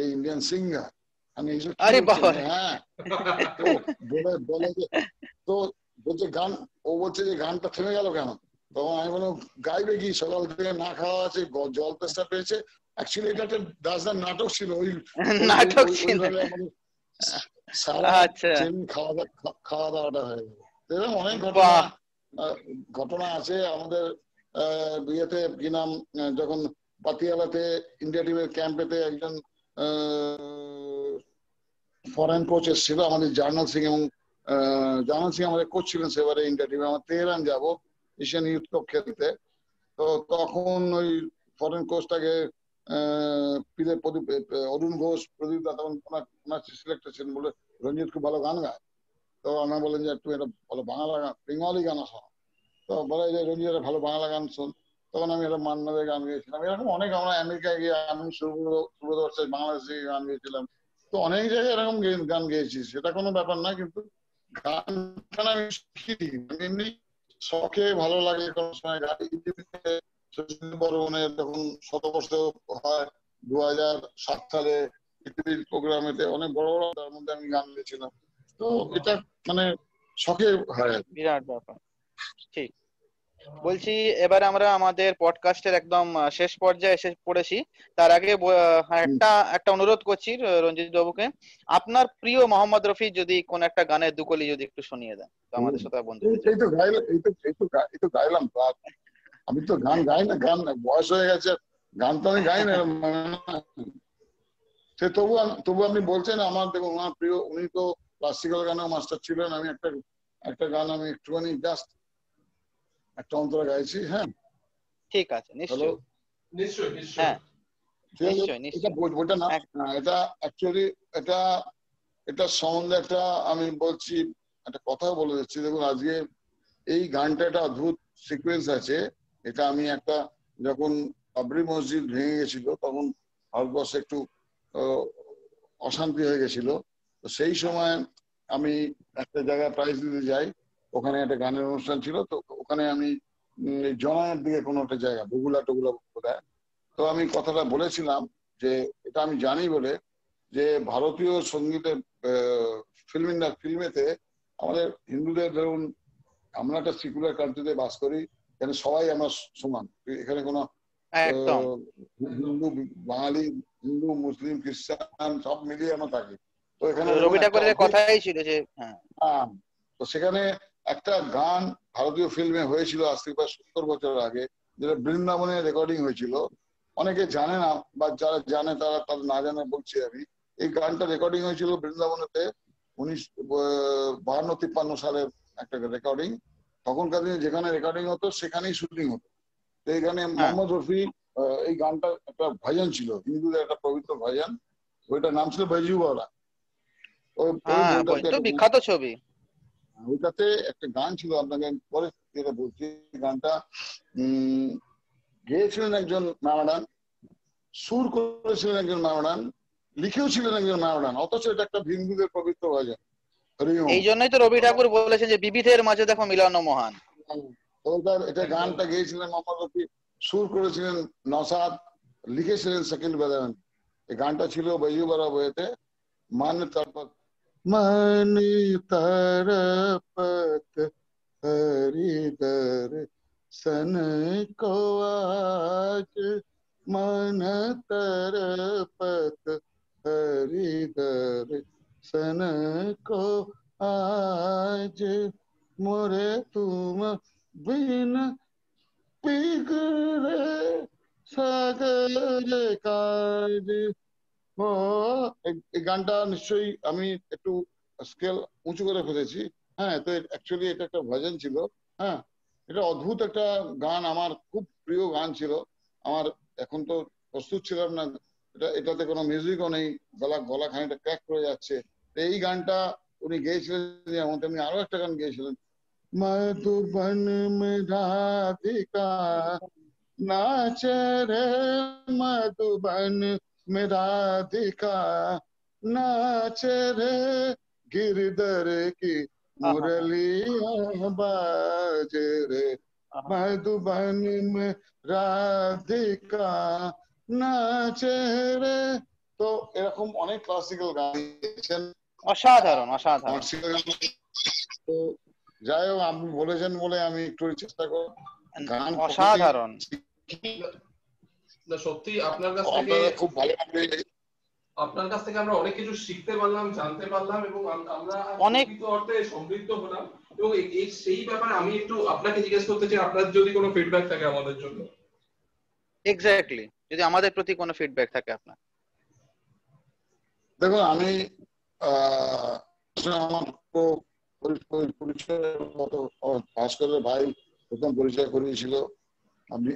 এই ইন্ডিয়ান সিঙ্গার আমি এইসব আরে বলছেন? হ্যাঁ তো বলে বলে যে তো বলছে গান ও বলছে যে গানটা থেমে গেল কেন? তখন আমি বললাম গাইবে কি? সকাল থেকে না খাওয়া আছে জল পেয়েছে। অ্যাকচুয়ালি এটা একটা দাসদার নাটক ছিল। ওই ওই- নাটক ছিল। সারা আচ্ছা। খাওয়া দাওয়া খাওয়া দাওয়াটা হয়ে গেল। এরকম অনেক ঘটনা ঘটনা আছে। আমাদের আহ, বিয়েতে কি নাম যখন পাতিয়ালাতে ইন্ডিয়া টিমের ক্যাম্পেতে একজন ফরেন কোচ এসেছিল আমাদের জার্নাল সিং এবং জার্নাল সিং আমাদের কোচ ছিলেন সেবারে ইন্ডিয়া টিমে আমরা তেহরান যাব এশিয়ান ইউথ কাপ খেলতে। তো তখন ওই ফরেন কোচটাকে পিলে প্রদীপ, অরুণ ঘোষ, প্রদীপ দা তখন ওনার সিলেক্টেড ছিলেন বলে রঞ্জিত খুব ভালো গান গায়। তো ওনারা বলেন যে একটু এটা ভালো বাংলা গান, বেঙ্গলি গান শোনো তো বলে যে রঞ্জিত ভালো বাংলা গান শোন। তখন আমি একটা মান্নাদের গান গেয়েছিলাম। এরকম অনেক আমরা আমেরিকায় গিয়ে আমি সুব্রত বাংলাদেশে গান গেয়েছিলাম। তো অনেক জায়গায় এরকম গান গেয়েছি, সেটা কোনো ব্যাপার না, কিন্তু গান আমি শিখিনি। এমনি শখে ভালো লাগে কোনো সময় গান। ইউটিউবে যখন শতবর্ষ হয় দু হাজার সাত সালে পৃথিবীর প্রোগ্রামেতে অনেক বড় বড় তার মধ্যে আমি গান গেয়েছিলাম। তো এটা মানে শখে হয় বিরাট ব্যাপার। ঠিক। বলছি এবারে আমরা আমাদের পডকাস্টের একদম শেষ পর্যায়ে এসে পড়েছি। তার আগে একটা একটা অনুরোধ করছি রঞ্জিত বাবুকে। আপনার প্রিয় মোহাম্মদ রফি যদি কোন একটা গানের দুকলি যদি একটু শুনিয়ে দেন তো আমাদের সাথে বন্ধু এই- তো গাইলাম এই তো এই তো এই তো গাইলাম আমি তো গান গাই না গান বয়স হয়ে গেছে গান তো আমি গাই না সে তবু আম- তবু আপনি বলছেন আমার দেখুন ওনার প্রিয় উনি তো ক্লাসিক্যাল গানেও মাস্টার ছিলেন আমি একটা একটা গান আমি একটুখানি জাস্ট একটা অন্তরে গাইছি হ্যাঁ। ঠিক আছে হ্যালো? নিশ্চয়ই নিশ্চয়ই। নিশ্চয়ই হ্যাঁ। এটা বই- বইটা না এটা অ্যাকচুয়ালি এটা এটা সম্বন্ধে একটা আমি বলছি একটা কথা বলে যাচ্ছি। দেখুন আজকে এই গানটা একটা অদ্ভুত সিকোয়েন্স আছে। এটা আমি একটা যখন বাবরি মসজিদ ভেঙে গেছিল তখন ভারতবর্ষে একটু অশান্তি হয়ে গেছিল। তো সেই সময় আমি একটা জায়গায় প্রাইজ দিতে যাই। ওখানে একটা গানের অনুষ্ঠান ছিল তো ওখানে আমি জনায়ের দিকে কোনো একটা জায়গা বগুলা টগুলা বোধহয়। তো আমি কথাটা বলেছিলাম যে এটা আমি জানি বলে যে ভারতীয় সঙ্গীতের ফিল্ম ফিল্মেতে আমাদের হিন্দুদের ধরুন আমরা একটা সিকুলার কান্ট্রিতে বাস করি এখানে সবাই আমরা সমান। এখানে কোনো হিন্দু বাঙালি হিন্দু মুসলিম খ্রিস্টান সব মিলিয়ে আমরা থাকি। তো এখানে কথাই ছিল যে হ্যাঁ। হ্যাঁ, তো সেখানে একটা গান ভারতীয় ফিল্মে হয়েছিল আজ থেকে প্রায় সত্তর বছর আগে যেটা বৃন্দাবনে রেকর্ডিং হয়েছিল। অনেকে জানে না বা যারা জানে তারা তারা না জানে বলছি আমি। এই গানটা রেকর্ডিং হয়েছিল বৃন্দাবনেতে উনিশ বাহান্ন তিপ্পান্ন সালের একটা রেকর্ডিং তখনকার দিনে যেখানে রেকর্ডিং হতো সেখানেই শুটিং হতো। তো এইখানে মোহাম্মদ রফি এই গানটা একটা ভজন ছিল হিন্দুদের একটা পবিত্র ভজন ওইটার নাম ছিল ওই হ্যাঁ বিখ্যাত ছবি। ওইটাতে একটা গান ছিল আপনাকে পরে যেটা বলছি গানটা গেয়েছিলেন একজন ম্যামাডান সুর করেছিলেন একজন ম্যামাডান লিখেও ছিলেন একজন ম্যামাডান অথচ এটা একটা হিন্দুদের পবিত্র ভজন। এই জন্যই তো রবি ঠাকুর বলেছেন যে বিবিধের মাঝে দেখো মিলন মহান। এটা গানটা গেয়েছিলেন মোহাম্মদ রফি সুর করেছিলেন নসাদ লিখেছিলেন সেকেন্ড বেদান এই গানটা ছিল বৈজুবারা বইতে মান তারপর मन तरपत हरिदर सन को आज। मन तरपत हरिदर सन को आज। मोरे तुम बिन पिघरे सागर काज। এই গানটা নিশ্চয়ই আমি একটু স্কেল উঁচু করে ফেলেছি। হ্যাঁ তো অ্যাকচুয়ালি এটা একটা ভজন ছিল। হ্যাঁ এটা অদ্ভুত একটা গান আমার খুব প্রিয় গান ছিল। আমার এখন তো প্রস্তুত ছিলাম না। এটা, এটাতে কোনো মিউজিকও নেই। গলা গলা খানিটা ক্র্যাক করে যাচ্ছে। এই গানটা উনি গেয়েছিলেন যেমন তেমনি আরও একটা গান গেয়েছিলেন। মধুবন রাধিকা নাচে রে মধুবন। मधुबन में राधिका नाचे रे गिरधर की मुरलिया बाजे रे मधुबन में রাধিকা নাচে রে তো এরকম অনেক ক্লাসিক্যাল গান গেয়েছেন অসাধারণ অসাধারণ ক্লাসিক্যাল গান তো যাই হোক আপনি বলেছেন বলে আমি একটু চেষ্টা করব গান অসাধারণ না সত্যি আপনার কাছ থেকে খুব ভালো লাগবে আপনার কাছ থেকে আমরা অনেক কিছু শিখতে পারলাম জানতে পারলাম এবং আমরা অনেক- অর্থে সমৃদ্ধ হলাম। এবং সেই ব্যাপারে আমি একটু আপনাকে জিজ্ঞেস করতে চাই আপনার যদি কোনো ফিডব্যাক থাকে আমাদের জন্য। এক্স্যাক্টলি যদি আমাদের প্রতি কোনো ফিডব্যাক থাকে আপনার। দেখুন আমি আহ, আমার পরিচয় ভাস্করের ভাই প্রথম পরিচয় করিয়েছিল। আপনি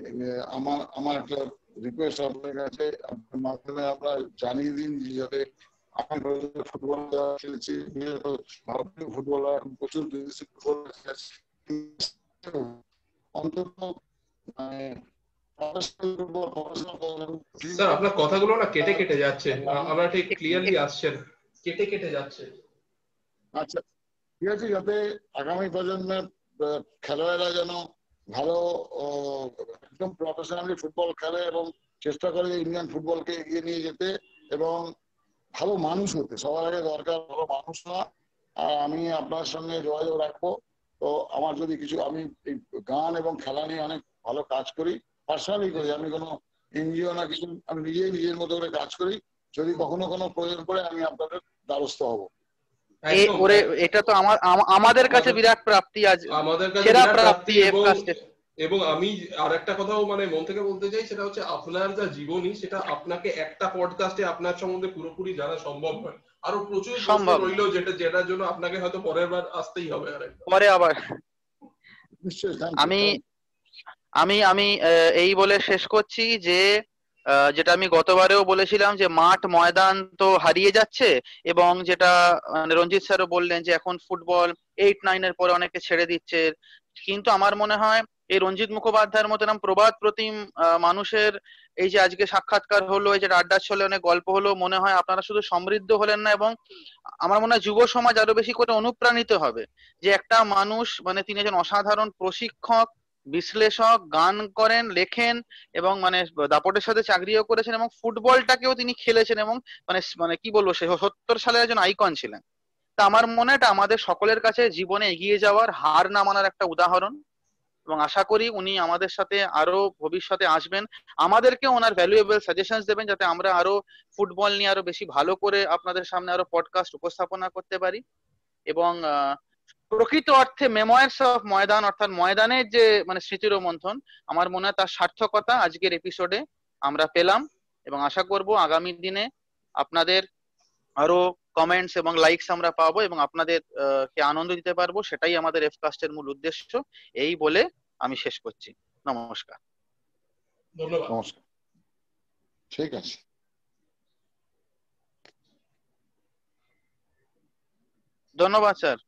আমার আমার একটা রিকোয়েস্ট আপনার কাছে আপনার মাধ্যমে আমরা জানিয়ে দিন যে যাতে আমি ফুটবল খেলেছি ভারতীয় ফুটবলার প্রচুর বিদেশি ফুটবলার খেলেছি অন্তত মানে স্যার আপনার কথাগুলো না কেটে কেটে যাচ্ছে। আ- আমরা ঠিক ক্লিয়ারলি আসছে কেটে কেটে যাচ্ছে। আচ্ছা ঠিক আছে যাতে আগামী প্রজন্মের খেলোয়াড়রা যেন ভালো একদম প্রফেশনালি ফুটবল খেলে এবং চেষ্টা করে ইন্ডিয়ান ফুটবলকে এগিয়ে নিয়ে যেতে এবং ভালো মানুষ হতে। সবার আগে দরকার ভালো মানুষ না আর আমি আপনার সঙ্গে যোগাযোগ রাখব। তো আমার যদি কিছু, আমি এই গান এবং খেলা নিয়ে অনেক ভালো কাজ করি। পার্সোনালি করি, আমি কোনো এনজিও না কিছু, আমি নিজেই নিজের মতো করে কাজ করি। যদি কখনো কোনো প্রয়োজন পড়ে, আমি আপনাদের দ্বারস্থ হব। ওরে এটা তো আমার আমাদের কাছে বিরাট প্রাপ্তি আজ। আমাদের কাছে সেরা প্রাপ্তি এবং আমি আর একটা কথাও মানে মন থেকে বলতে চাই সেটা হচ্ছে আপনার যা জীবনী সেটা আপনাকে একটা পডকাস্টে আপনার সম্বন্ধে পুরোপুরি জানা সম্ভব নয়। আরও প্রচুর সম্ভব। রইল যেটা যেটার জন্য আপনাকে হয়তো পরের বার আসতেই হবে আরেকবার। পরে আবার। নিশ্চয়ই আমি আমি আমি আহ, এই বলে শেষ করছি যে আহ, যেটা আমি গতবারেও বলেছিলাম যে মাঠ ময়দান তো হারিয়ে যাচ্ছে এবং যেটা মানে রঞ্জিত স্যারও বললেন যে এখন ফুটবল এইট নাইনের পরে অনেকে ছেড়ে দিচ্ছে। কিন্তু আমার মনে হয় এই রঞ্জিত মুখোপাধ্যায়ের মতো এরকম প্রবাদ প্রতিম মানুষের এই যে আজকে সাক্ষাৎকার হলো, এই যে আড্ডার ছলে অনেক গল্প হলো, মনে হয় আপনারা শুধু সমৃদ্ধ হলেন না এবং আমার মনে হয় যুব সমাজ আরও বেশি করে অনুপ্রাণিত হবে। যে একটা মানুষ মানে তিনি একজন অসাধারণ প্রশিক্ষক বিশ্লেষক গান করেন, লেখেন এবং মানে দাপটের সাথে চাকরিও করেছেন এবং ফুটবলটাকেও তিনি খেলেছেন এবং মানে মানে কি বলব সে সত্তর সালের একজন আইকন ছিলেন। তা আমার মনে হয় আমাদের সকলের কাছে জীবনে এগিয়ে যাওয়ার হার না মানার একটা উদাহরণ এবং আশা করি উনি আমাদের সাথে আরও ভবিষ্যতে আসবেন। আমাদেরকে ওনার ভ্যালুয়েবল সাজেশন দেবেন যাতে আমরা আরও ফুটবল নিয়ে আরও বেশি ভালো করে আপনাদের সামনে আরও পডকাস্ট উপস্থাপনা করতে পারি। এবং প্রকৃত অর্থে মেময়ার্স অফ ময়দান অর্থাৎ ময়দানের যে মানে স্মৃতির মন্থন আমার মনে হয় তার সার্থকতা আজকের এপিসোডে আমরা পেলাম এবং আশা করব আগামী দিনে আপনাদের আরও কমেন্টস এবং লাইকস আমরা পাবো এবং আপনাদের কে আনন্দ দিতে পারব সেটাই আমাদের এফকাস্টের মূল উদ্দেশ্য। এই বলে আমি শেষ করছি। নমস্কার। ধন্যবাদ। নমস্কার। ঠিক আছে। ধন্যবাদ স্যার।